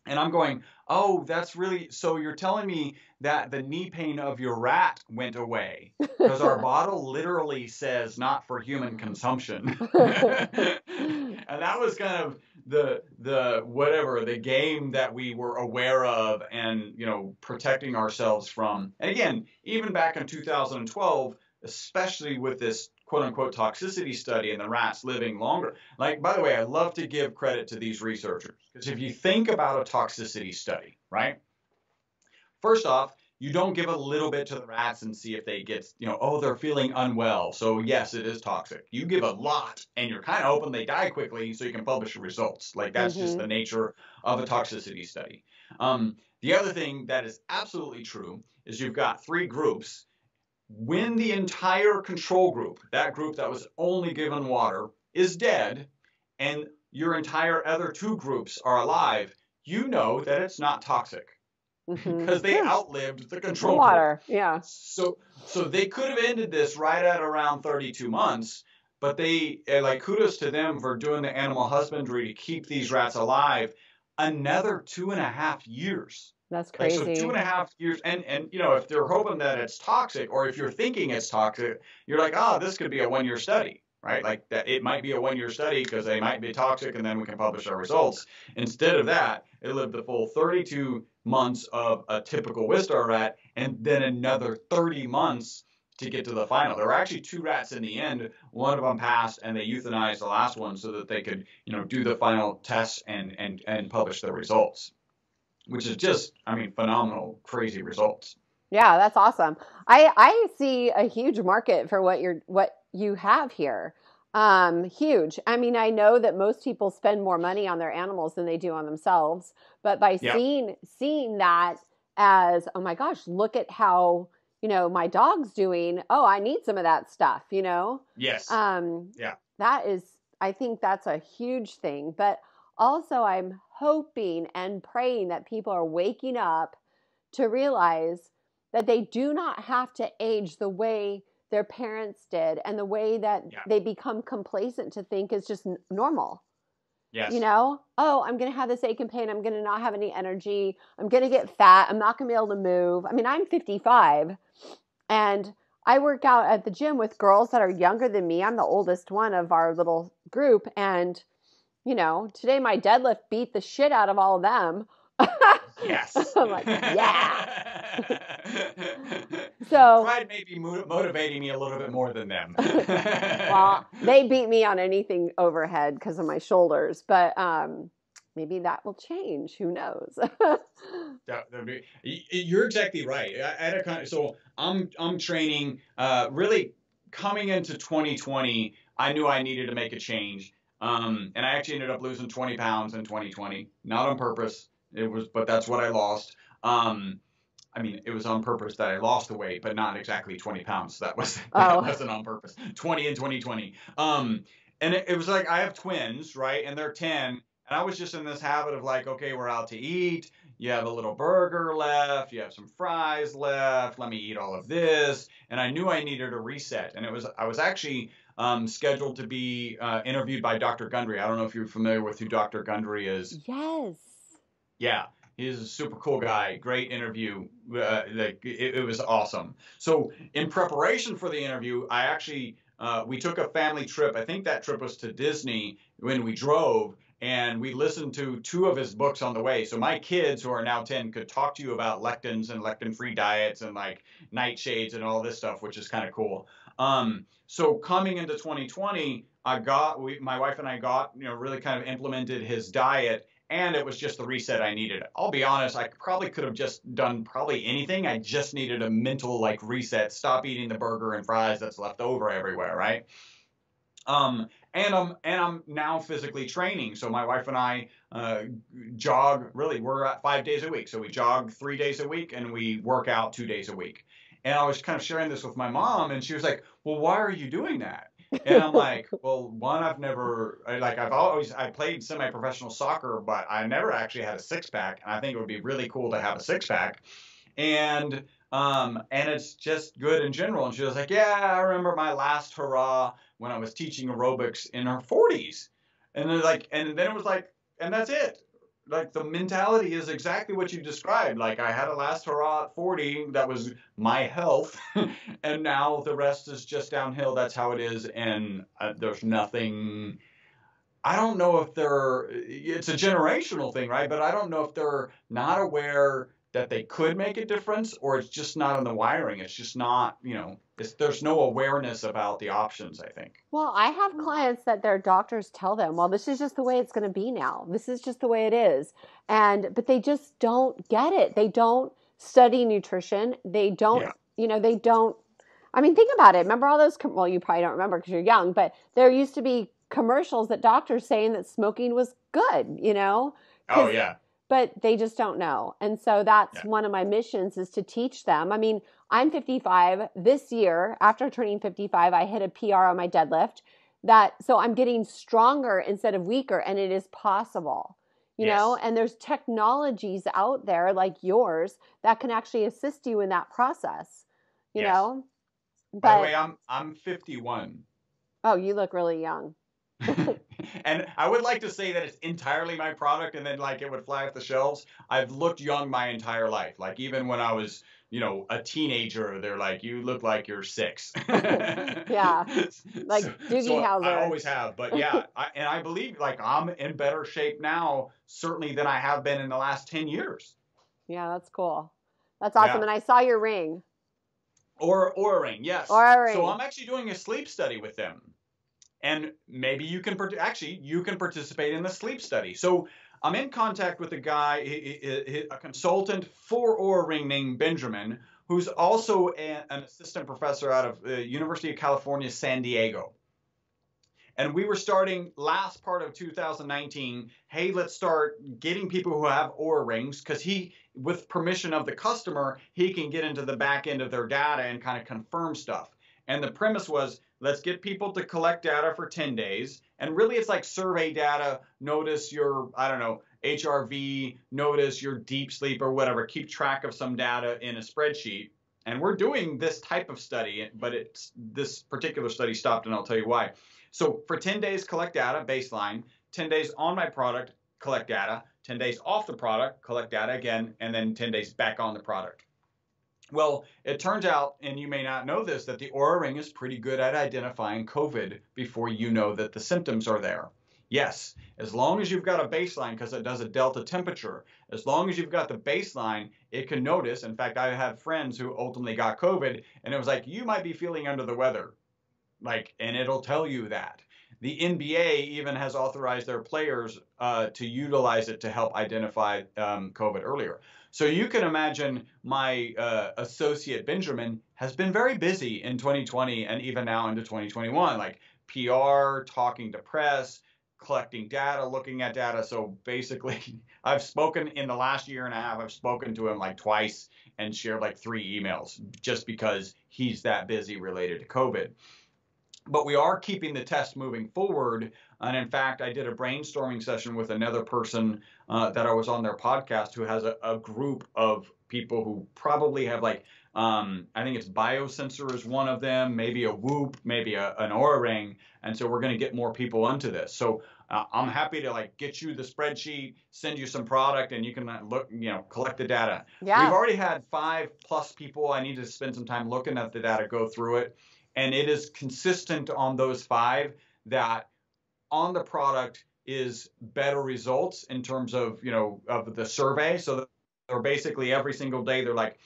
and I'm going, oh, that's really so. You're telling me that the knee pain of your rat went away because our bottle literally says not for human mm. consumption, and that was kind of the the whatever the game that we were aware of and you know protecting ourselves from. And again, even back in 2012 especially with this quote unquote toxicity study and the rats living longer. Like, by the way, I love to give credit to these researchers because if you think about a toxicity study, right? First off, you don't give a little bit to the rats and see if they get, you know, oh, they're feeling unwell. So, yes, it is toxic. You give a lot and you're kind of hoping they die quickly so you can publish the results. Like, that's mm-hmm. just the nature of a toxicity study. Um, the other thing that is absolutely true is you've got three groups when the entire control group, that group that was only given water, is dead, and your entire other two groups are alive, you know that it's not toxic because mm-hmm. they outlived the control water. Group. Yeah. So so they could have ended this right at around 32 months, but they eh, like kudos to them for doing the animal husbandry to keep these rats alive another two and a half years. That's crazy. Like, so two and a half years, and and you know if they're hoping that it's toxic, or if you're thinking it's toxic, you're like, oh, this could be a one-year study, right? Like that, it might be a one-year study because they might be toxic, and then we can publish our results. Instead of that, it lived the full 32 months of a typical Wistar rat, and then another 30 months to get to the final. There were actually two rats in the end. One of them passed, and they euthanized the last one so that they could, you know, do the final tests and and and publish the results which is just, I mean, phenomenal, crazy results. Yeah, that's awesome. I I see a huge market for what you're what you have here. Um, huge. I mean, I know that most people spend more money on their animals than they do on themselves, but by yep. seeing seeing that as, oh my gosh, look at how you know my dog's doing. Oh, I need some of that stuff. You know. Yes. Um. Yeah. That is. I think that's a huge thing, but also I'm hoping and praying that people are waking up to realize that they do not have to age the way their parents did and the way that yeah. they become complacent to think is just normal. Yes. You know, oh, I'm going to have this ache and pain. I'm going to not have any energy. I'm going to get fat. I'm not going to be able to move. I mean, I'm 55 and I work out at the gym with girls that are younger than me. I'm the oldest one of our little group. And you know, today my deadlift beat the shit out of all of them. yes. I'm like, yeah. so pride may be motivating me a little bit more than them. well, they beat me on anything overhead because of my shoulders, but um, maybe that will change. Who knows? You're exactly right. A of, so I'm I'm training. Uh, really coming into 2020, I knew I needed to make a change um, and I actually ended up losing 20 pounds in 2020, not on purpose. It was, but that's what I lost. Um, I mean, it was on purpose that I lost the weight, but not exactly 20 pounds. That was that oh. wasn't on purpose. 20 in 2020. Um, and it, it was like I have twins, right? And they're 10, and I was just in this habit of like, okay, we're out to eat. You have a little burger left. You have some fries left. Let me eat all of this. And I knew I needed a reset. And it was I was actually um, scheduled to be uh, interviewed by Dr. Gundry. I don't know if you're familiar with who Dr. Gundry is. Yes. Yeah, he's a super cool guy. Great interview. Uh, like it, it, was awesome. So in preparation for the interview, I actually uh, we took a family trip. I think that trip was to Disney when we drove. and we listened to two of his books on the way. So my kids who are now 10 could talk to you about lectins and lectin-free diets and like nightshades and all this stuff, which is kind of cool. Um, so coming into 2020, I got we, my wife and I got you know really kind of implemented his diet and it was just the reset I needed. I'll be honest, I probably could have just done probably anything. I just needed a mental like reset, stop eating the burger and fries that's left over everywhere, right? Um, and I'm and I'm now physically training. So my wife and I uh, jog. Really, we're at five days a week. So we jog three days a week and we work out two days a week. And I was kind of sharing this with my mom, and she was like, "Well, why are you doing that?" and I'm like, well, one, I've never like I've always I played semi-professional soccer, but I never actually had a six pack, and I think it would be really cool to have a six pack, and um, and it's just good in general. And she was like, yeah, I remember my last hurrah when I was teaching aerobics in her 40s, and then like, and then it was like, and that's it like the mentality is exactly what you described. Like I had a last hurrah at 40, that was my health, and now the rest is just downhill. That's how it is, and uh, there's nothing. I don't know if they're. It's a generational thing, right? But I don't know if they're not aware that they could make a difference, or it's just not in the wiring. It's just not, you know, there's no awareness about the options. I think. Well, I have mm. clients that their doctors tell them, "Well, this is just the way it's going to be now. This is just the way it is," and but they just don't get it. They don't study nutrition. They don't, yeah. you know, they don't. I mean, think about it. Remember all those? Well, you probably don't remember because you're young, but there used to be commercials that doctors saying that smoking was good. You know. Oh yeah but they just don't know. And so that's yeah. one of my missions is to teach them. I mean, I'm 55 this year. After turning 55, I hit a PR on my deadlift. That so I'm getting stronger instead of weaker, and it is possible. You yes. know, and there's technologies out there like yours that can actually assist you in that process. You yes. know. But, By the way, I'm I'm 51. Oh, you look really young. and I would like to say that it's entirely my product and then like it would fly off the shelves. I've looked young my entire life. Like even when I was, you know, a teenager, they're like, you look like you're six. yeah. Like so, Doogie so Howser. I always have. But yeah, I, and I believe like I'm in better shape now, certainly than I have been in the last 10 years. Yeah, that's cool. That's awesome. Yeah. And I saw your ring. Or Oura ring, yes. Oura ring. So I'm actually doing a sleep study with them and maybe you can actually you can participate in the sleep study. So I'm in contact with a guy, a consultant for Oura Ring named Benjamin, who's also an assistant professor out of the University of California, San Diego. And we were starting last part of 2019. Hey, let's start getting people who have Oura rings because he, with permission of the customer, he can get into the back end of their data and kind of confirm stuff. And the premise was let's get people to collect data for 10 days. And really, it's like survey data. Notice your, I don't know, HRV, notice your deep sleep or whatever. Keep track of some data in a spreadsheet. And we're doing this type of study, but it's this particular study stopped, and I'll tell you why. So for 10 days, collect data, baseline. 10 days on my product, collect data. 10 days off the product, collect data again, and then 10 days back on the product. Well, it turns out, and you may not know this, that the Oura Ring is pretty good at identifying COVID before you know that the symptoms are there. Yes, as long as you've got a baseline, because it does a delta temperature, as long as you've got the baseline, it can notice. In fact, I have friends who ultimately got COVID, and it was like, you might be feeling under the weather. Like, and it'll tell you that. The NBA even has authorized their players uh, to utilize it to help identify um, COVID earlier. So you can imagine my uh, associate Benjamin has been very busy in 2020 and even now into 2021, like PR, talking to press, collecting data, looking at data. So basically, I've spoken in the last year and a half, I've spoken to him like twice and shared like three emails just because he's that busy related to COVID. But we are keeping the test moving forward. And in fact, I did a brainstorming session with another person uh, that I was on their podcast who has a, a group of people who probably have like um, I think it's biosensor is one of them, maybe a Whoop, maybe a, an Oura ring, and so we're going to get more people onto this. So uh, I'm happy to like get you the spreadsheet, send you some product, and you can uh, look, you know, collect the data. Yeah. We've already had five plus people. I need to spend some time looking at the data, go through it, and it is consistent on those five that on the product is better results in terms of you know of the survey. So they're basically every single day they're like,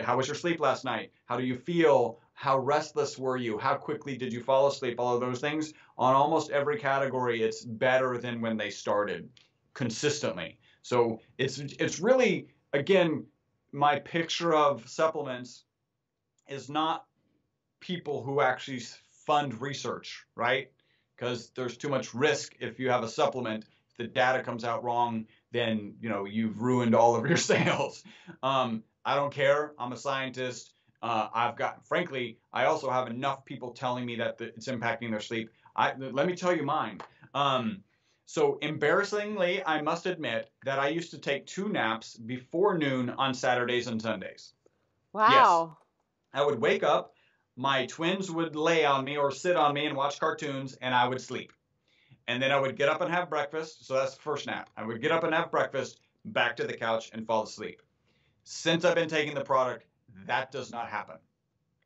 how was your sleep last night? How do you feel? How restless were you? How quickly did you fall asleep? All of those things on almost every category, it's better than when they started consistently. So it's it's really again my picture of supplements is not people who actually fund research, right? Because there's too much risk if you have a supplement. If the data comes out wrong, then you know you've ruined all of your sales. Um, I don't care. I'm a scientist. Uh, I've got, frankly, I also have enough people telling me that the, it's impacting their sleep. I let me tell you mine. Um, so embarrassingly, I must admit that I used to take two naps before noon on Saturdays and Sundays. Wow. Yes. I would wake up, my twins would lay on me or sit on me and watch cartoons, and I would sleep. And then I would get up and have breakfast. So that's the first nap. I would get up and have breakfast, back to the couch, and fall asleep. Since I've been taking the product, that does not happen.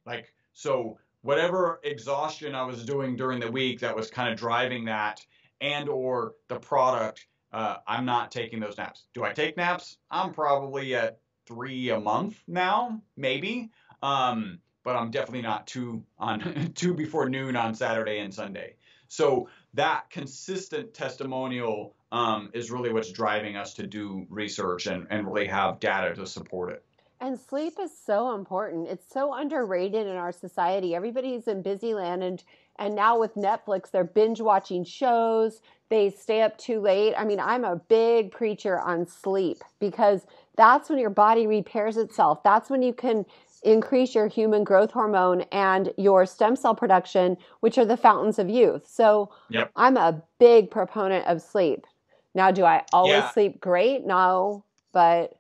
Like, so whatever exhaustion I was doing during the week that was kind of driving that and or the product, uh, I'm not taking those naps. Do I take naps? I'm probably at three a month now, maybe. Um, but I'm definitely not two on two before noon on Saturday and Sunday. So that consistent testimonial um, is really what's driving us to do research and, and really have data to support it. And sleep is so important. It's so underrated in our society. Everybody's in busy land and and now with Netflix, they're binge watching shows. They stay up too late. I mean, I'm a big preacher on sleep because that's when your body repairs itself. That's when you can increase your human growth hormone and your stem cell production, which are the fountains of youth. So yep. I'm a big proponent of sleep. Now, do I always yeah. sleep great? No, but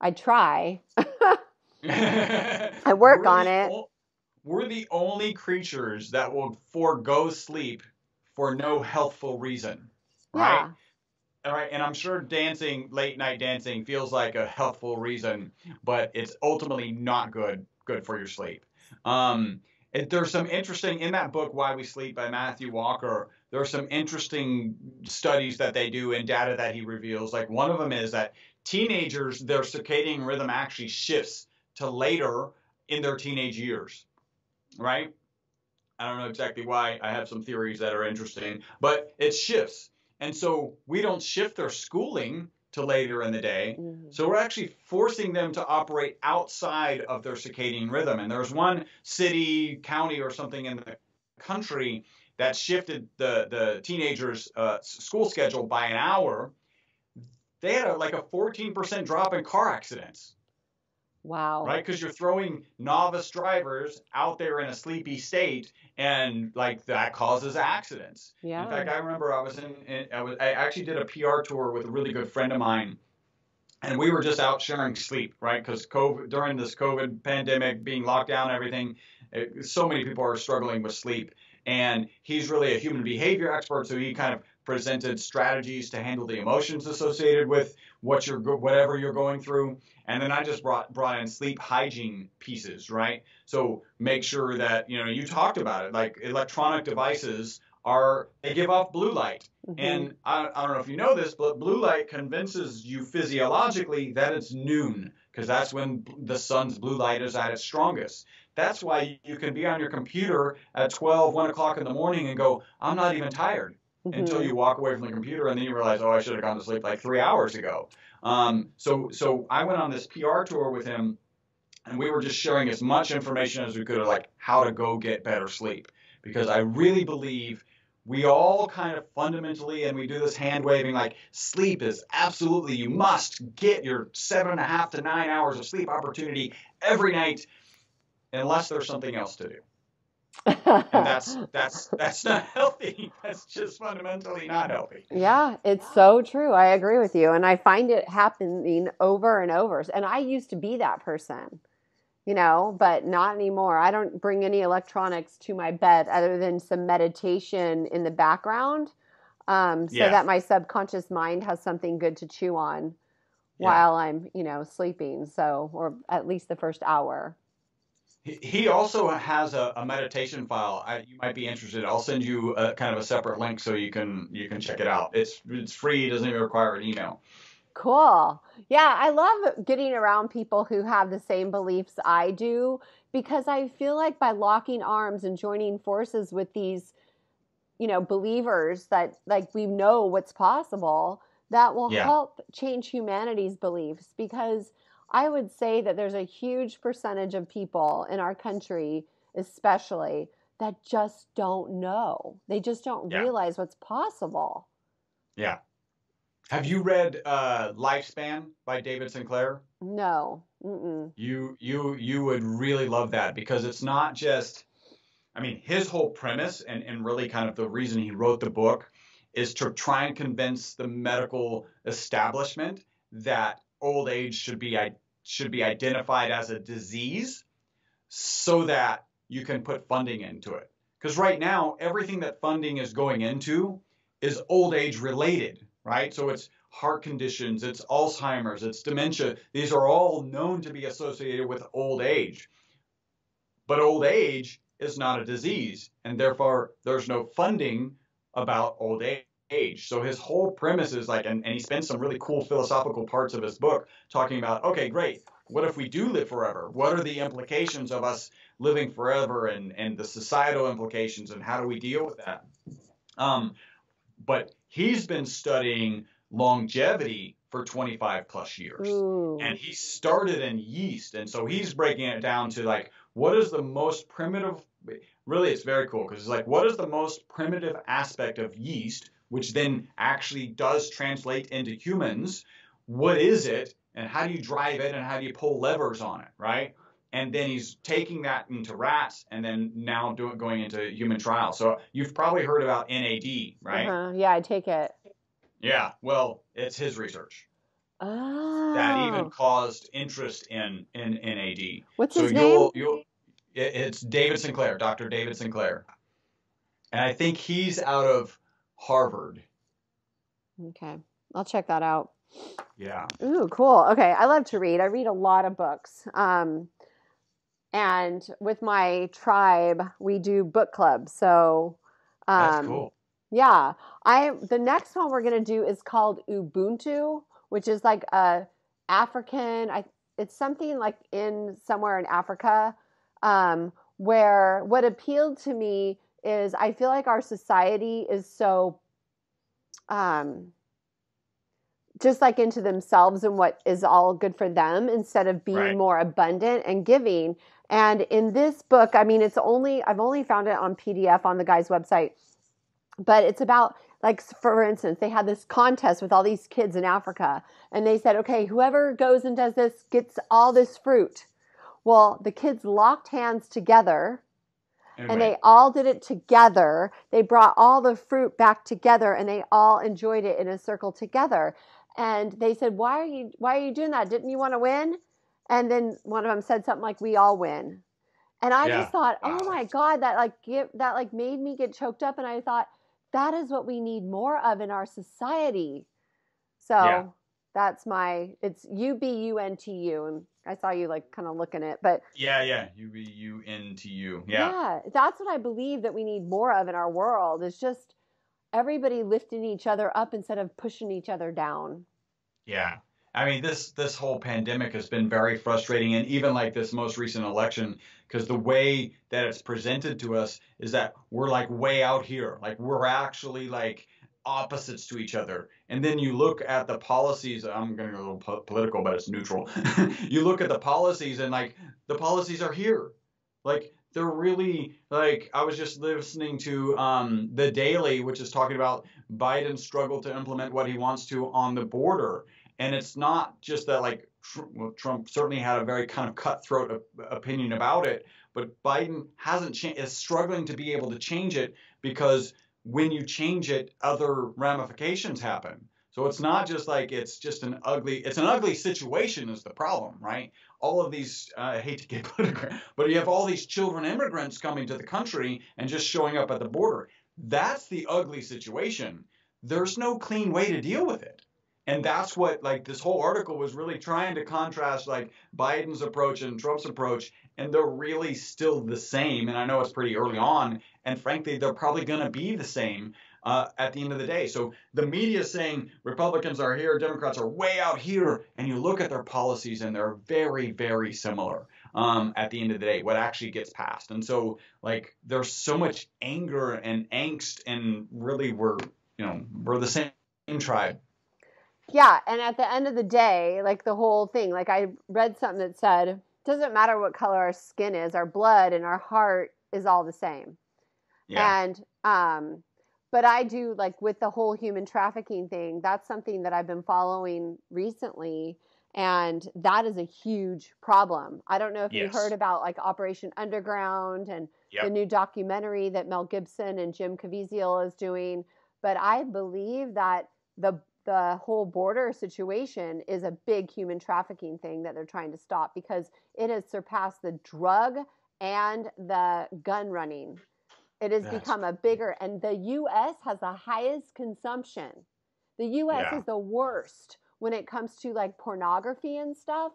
I try. I work on it. O- we're the only creatures that will forego sleep for no healthful reason, right? Yeah. All right, and I'm sure dancing, late night dancing, feels like a healthful reason, but it's ultimately not good good for your sleep. Um, it, there's some interesting in that book, Why We Sleep by Matthew Walker. There are some interesting studies that they do and data that he reveals. Like one of them is that teenagers, their circadian rhythm actually shifts to later in their teenage years, right? I don't know exactly why. I have some theories that are interesting, but it shifts. And so we don't shift their schooling to later in the day. Mm-hmm. So we're actually forcing them to operate outside of their circadian rhythm. And there's one city, county, or something in the country that shifted the the teenagers' uh, school schedule by an hour. They had a, like a 14% drop in car accidents. Wow. Right? Because you're throwing novice drivers out there in a sleepy state, and like that causes accidents. Yeah. In fact, I remember I was in, in I, was, I actually did a PR tour with a really good friend of mine, and we were just out sharing sleep, right? Because COVID during this COVID pandemic, being locked down, and everything, it, so many people are struggling with sleep. And he's really a human behavior expert, so he kind of presented strategies to handle the emotions associated with what you're whatever you're going through and then I just brought brought in sleep hygiene pieces, right? So make sure that you know you talked about it. Like electronic devices are they give off blue light, mm-hmm. and I, I don't know if you know this, but blue light convinces you physiologically that it's noon because that's when the sun's blue light is at its strongest. That's why you can be on your computer at 12, 1 o'clock in the morning and go, I'm not even tired. Mm-hmm. Until you walk away from the computer and then you realize, oh, I should have gone to sleep like three hours ago. Um, so, so I went on this PR tour with him, and we were just sharing as much information as we could of like how to go get better sleep, because I really believe we all kind of fundamentally, and we do this hand waving like sleep is absolutely you must get your seven and a half to nine hours of sleep opportunity every night, unless there's something else to do and that's that's that's not healthy. That's just fundamentally not healthy. Yeah it's so true. I agree with you and i find it happening over and over. And i used to be that person you know but not anymore. I don't bring any electronics to my bed other than some meditation in the background um, so yeah. that my subconscious mind has something good to chew on while i'm you know sleeping so or at least the first hour He also has a, a meditation file. I, you might be interested. I'll send you a, kind of a separate link so you can you can check it out. It's it's free. It doesn't even require an email. Cool. Yeah, I love getting around people who have the same beliefs I do because I feel like by locking arms and joining forces with these, you know, believers that like we know what's possible, that will yeah. help change humanity's beliefs because I would say that there's a huge percentage of people in our country, especially, that just don't know. They just don't yeah. realize what's possible. Yeah. Have you read uh, Lifespan by David Sinclair? No. Mm-mm. You you you would really love that because it's not just. I mean, his whole premise and, and really kind of the reason he wrote the book is to try and convince the medical establishment that old age should be should be identified as a disease so that you can put funding into it. Because right now, everything that funding is going into is old age related, right? So it's heart conditions, it's Alzheimer's, it's dementia. These are all known to be associated with old age. But old age is not a disease, and therefore there's no funding about old age age. So his whole premise is like, and, and he spends some really cool philosophical parts of his book talking about, okay, great. What if we do live forever? What are the implications of us living forever and, and the societal implications and how do we deal with that? Um, but he's been studying longevity for 25 plus years. Ooh. And he started in yeast. And so he's breaking it down to like, what is the most primitive? Really, it's very cool because it's like, what is the most primitive aspect of yeast? Which then actually does translate into humans. What is it, and how do you drive it, and how do you pull levers on it, right? And then he's taking that into rats, and then now doing going into human trials. So you've probably heard about NAD, right? Uh-huh. Yeah, I take it. Yeah, well, it's his research. Oh. That even caused interest in in NAD. What's so his you'll, name? You'll, it's David Sinclair, Dr. David Sinclair. And I think he's out of Harvard. Okay. I'll check that out. Yeah. Ooh, cool. Okay. I love to read. I read a lot of books. Um, and with my tribe, we do book club. So, um, that's cool. Yeah. I the next one we're gonna do is called Ubuntu, which is like a African. I it's something like in somewhere in Africa, um, where what appealed to me is I feel like our society is so um just like into themselves and what is all good for them instead of being right. more abundant and giving. And in this book, I mean, it's only, I've only found it on PDF on the guy's website, but it's about, like, for instance, they had this contest with all these kids in Africa, and they said, okay, whoever goes and does this gets all this fruit. Well, the kids locked hands together and they all did it together. They brought all the fruit back together and they all enjoyed it in a circle together. And they said, "Why are you why are you doing that? Didn't you want to win?" And then one of them said something like, "We all win." And I yeah. just thought, "Oh my god, that like give, that like made me get choked up." And I thought, "That is what we need more of in our society." So yeah. That's my it's U B U N T U and I saw you like kind of looking at, but yeah, yeah, U B U N T U, yeah, yeah. That's what I believe that we need more of in our world. Is just everybody lifting each other up instead of pushing each other down. Yeah, I mean this this whole pandemic has been very frustrating, and even like this most recent election, because the way that it's presented to us is that we're like way out here, like we're actually like opposites to each other. And then you look at the policies, I'm going to go a little po- political, but it's neutral. you look at the policies and like the policies are here. Like they're really like I was just listening to um, the Daily, which is talking about Biden's struggle to implement what he wants to on the border, and it's not just that like well, Trump certainly had a very kind of cutthroat opinion about it, but Biden hasn't cha- is struggling to be able to change it because when you change it, other ramifications happen. So it's not just like it's just an ugly, it's an ugly situation is the problem, right? All of these, uh, I hate to get political, but you have all these children immigrants coming to the country and just showing up at the border. That's the ugly situation. There's no clean way to deal with it. And that's what like this whole article was really trying to contrast like Biden's approach and Trump's approach, and they're really still the same. And I know it's pretty early on, and frankly, they're probably going to be the same uh, at the end of the day. So the media is saying Republicans are here, Democrats are way out here, and you look at their policies and they're very, very similar. Um, at the end of the day, what actually gets passed, and so like there's so much anger and angst, and really we're you know we're the same tribe. Yeah, and at the end of the day, like the whole thing, like I read something that said, doesn't matter what color our skin is, our blood and our heart is all the same. Yeah. And um but I do like with the whole human trafficking thing, that's something that I've been following recently and that is a huge problem. I don't know if yes. you heard about like Operation Underground and yep. the new documentary that Mel Gibson and Jim Caviezel is doing, but I believe that the the whole border situation is a big human trafficking thing that they're trying to stop because it has surpassed the drug and the gun running. It has That's become a bigger, and the U.S. has the highest consumption. The U.S. Yeah. is the worst when it comes to like pornography and stuff.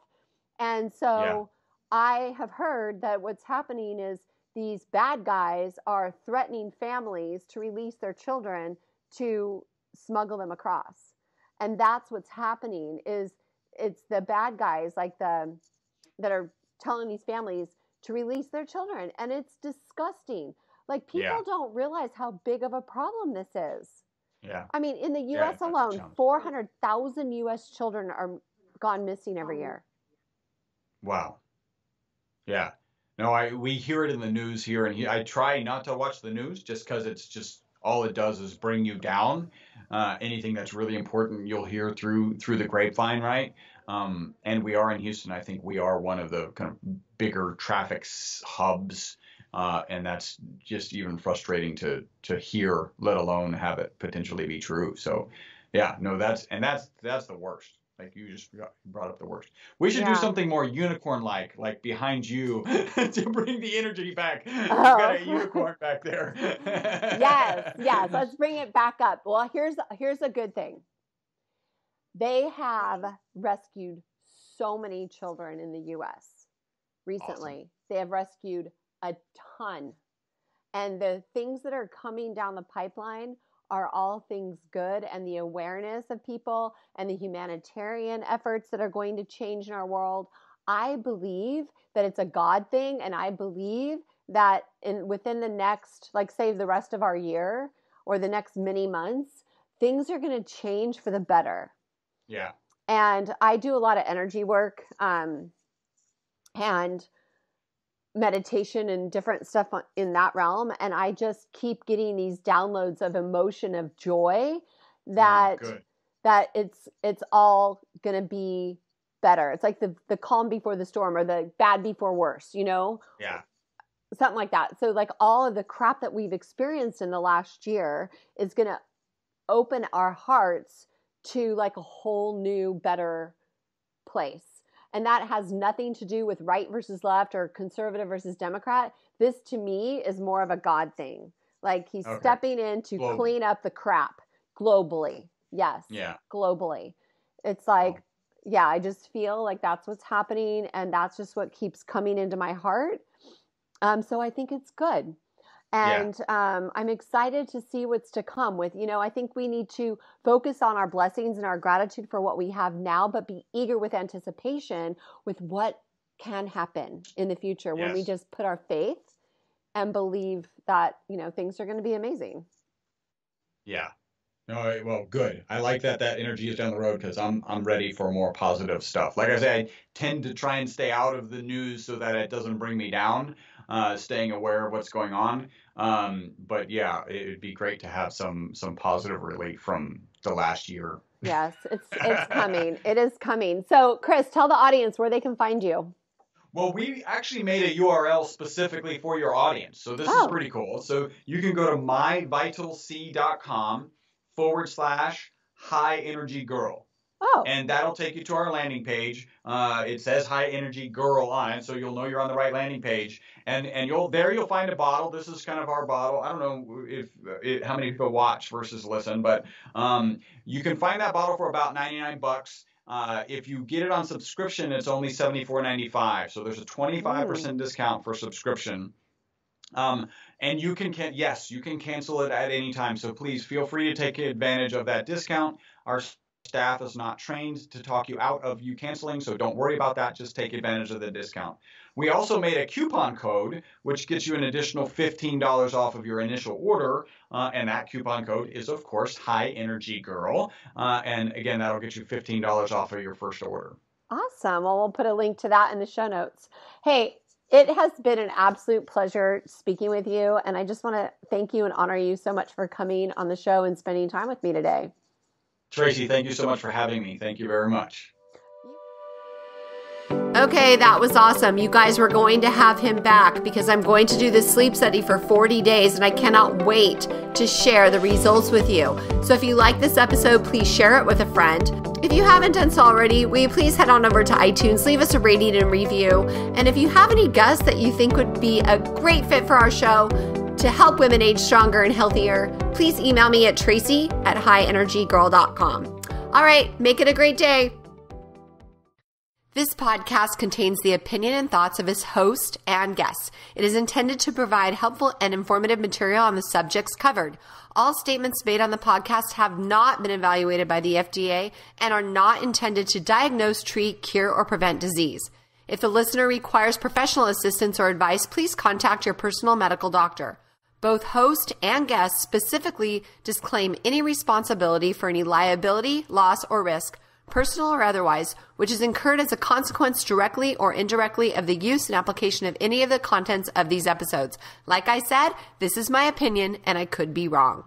And so yeah. I have heard that what's happening is these bad guys are threatening families to release their children to smuggle them across and that's what's happening is it's the bad guys like the that are telling these families to release their children and it's disgusting like people yeah. don't realize how big of a problem this is yeah i mean in the us yeah, alone 400000 us children are gone missing every year wow yeah no i we hear it in the news here and he, i try not to watch the news just because it's just all it does is bring you down. Uh, anything that's really important, you'll hear through through the grapevine, right? Um, and we are in Houston. I think we are one of the kind of bigger traffic hubs, uh, and that's just even frustrating to to hear, let alone have it potentially be true. So, yeah, no, that's and that's that's the worst. Like you just brought up the worst. We should yeah. do something more unicorn-like, like behind you, to bring the energy back. Oh. You got a unicorn back there. yes, yes. Let's bring it back up. Well, here's here's a good thing. They have rescued so many children in the U.S. recently. Awesome. They have rescued a ton, and the things that are coming down the pipeline are all things good and the awareness of people and the humanitarian efforts that are going to change in our world. I believe that it's a God thing and I believe that in within the next like say the rest of our year or the next many months, things are going to change for the better. Yeah. And I do a lot of energy work um and meditation and different stuff in that realm and i just keep getting these downloads of emotion of joy oh, that oh, that it's it's all going to be better. It's like the the calm before the storm or the bad before worse you know? Yeah. Something like that. So like all of the crap that we've experienced in the last year is going to open our hearts to like a whole new better place and that has nothing to do with right versus left or conservative versus Democrat. This to me is more of a God thing. Like he's okay. stepping in to globally. clean up the crap globally. Yes. Yeah. Globally. It's like, oh. yeah, I just feel like that's what's happening and that's just what keeps coming into my heart. Um, so I think it's good and yeah. um, i'm excited to see what's to come with you know i think we need to focus on our blessings and our gratitude for what we have now but be eager with anticipation with what can happen in the future yes. when we just put our faith and believe that you know things are going to be amazing yeah no, well, good. I like that that energy is down the road because I'm I'm ready for more positive stuff. Like I say, I tend to try and stay out of the news so that it doesn't bring me down uh, staying aware of what's going on. Um, but yeah, it would be great to have some some positive relief from the last year. Yes, it's it's coming. It is coming. So, Chris, tell the audience where they can find you. Well, we actually made a URL specifically for your audience. So this oh. is pretty cool. So you can go to myvitalc.com forward slash high energy girl. Oh. And that'll take you to our landing page. Uh, it says high energy girl on it, so you'll know you're on the right landing page. And and you'll there you'll find a bottle. This is kind of our bottle. I don't know if, if how many people watch versus listen, but um, you can find that bottle for about 99 bucks. Uh, if you get it on subscription, it's only $74.95. So there's a 25% Ooh. discount for subscription. Um, and you can, can, yes, you can cancel it at any time. So please feel free to take advantage of that discount. Our staff is not trained to talk you out of you canceling, so don't worry about that. Just take advantage of the discount. We also made a coupon code, which gets you an additional $15 off of your initial order. Uh, and that coupon code is, of course, High Energy Girl. Uh, and again, that'll get you $15 off of your first order. Awesome. Well, we'll put a link to that in the show notes. Hey, it has been an absolute pleasure speaking with you. And I just want to thank you and honor you so much for coming on the show and spending time with me today. Tracy, thank you so much for having me. Thank you very much. Okay, that was awesome. You guys were going to have him back because I'm going to do this sleep study for 40 days and I cannot wait to share the results with you. So if you like this episode, please share it with a friend. If you haven't done so already, will you please head on over to iTunes, leave us a rating and review. And if you have any guests that you think would be a great fit for our show, to help women age stronger and healthier, please email me at tracy at highenergygirl.com. All right, make it a great day. This podcast contains the opinion and thoughts of its host and guests. It is intended to provide helpful and informative material on the subjects covered. All statements made on the podcast have not been evaluated by the FDA and are not intended to diagnose, treat, cure, or prevent disease. If the listener requires professional assistance or advice, please contact your personal medical doctor. Both host and guest specifically disclaim any responsibility for any liability, loss, or risk, personal or otherwise, which is incurred as a consequence directly or indirectly of the use and application of any of the contents of these episodes. Like I said, this is my opinion and I could be wrong.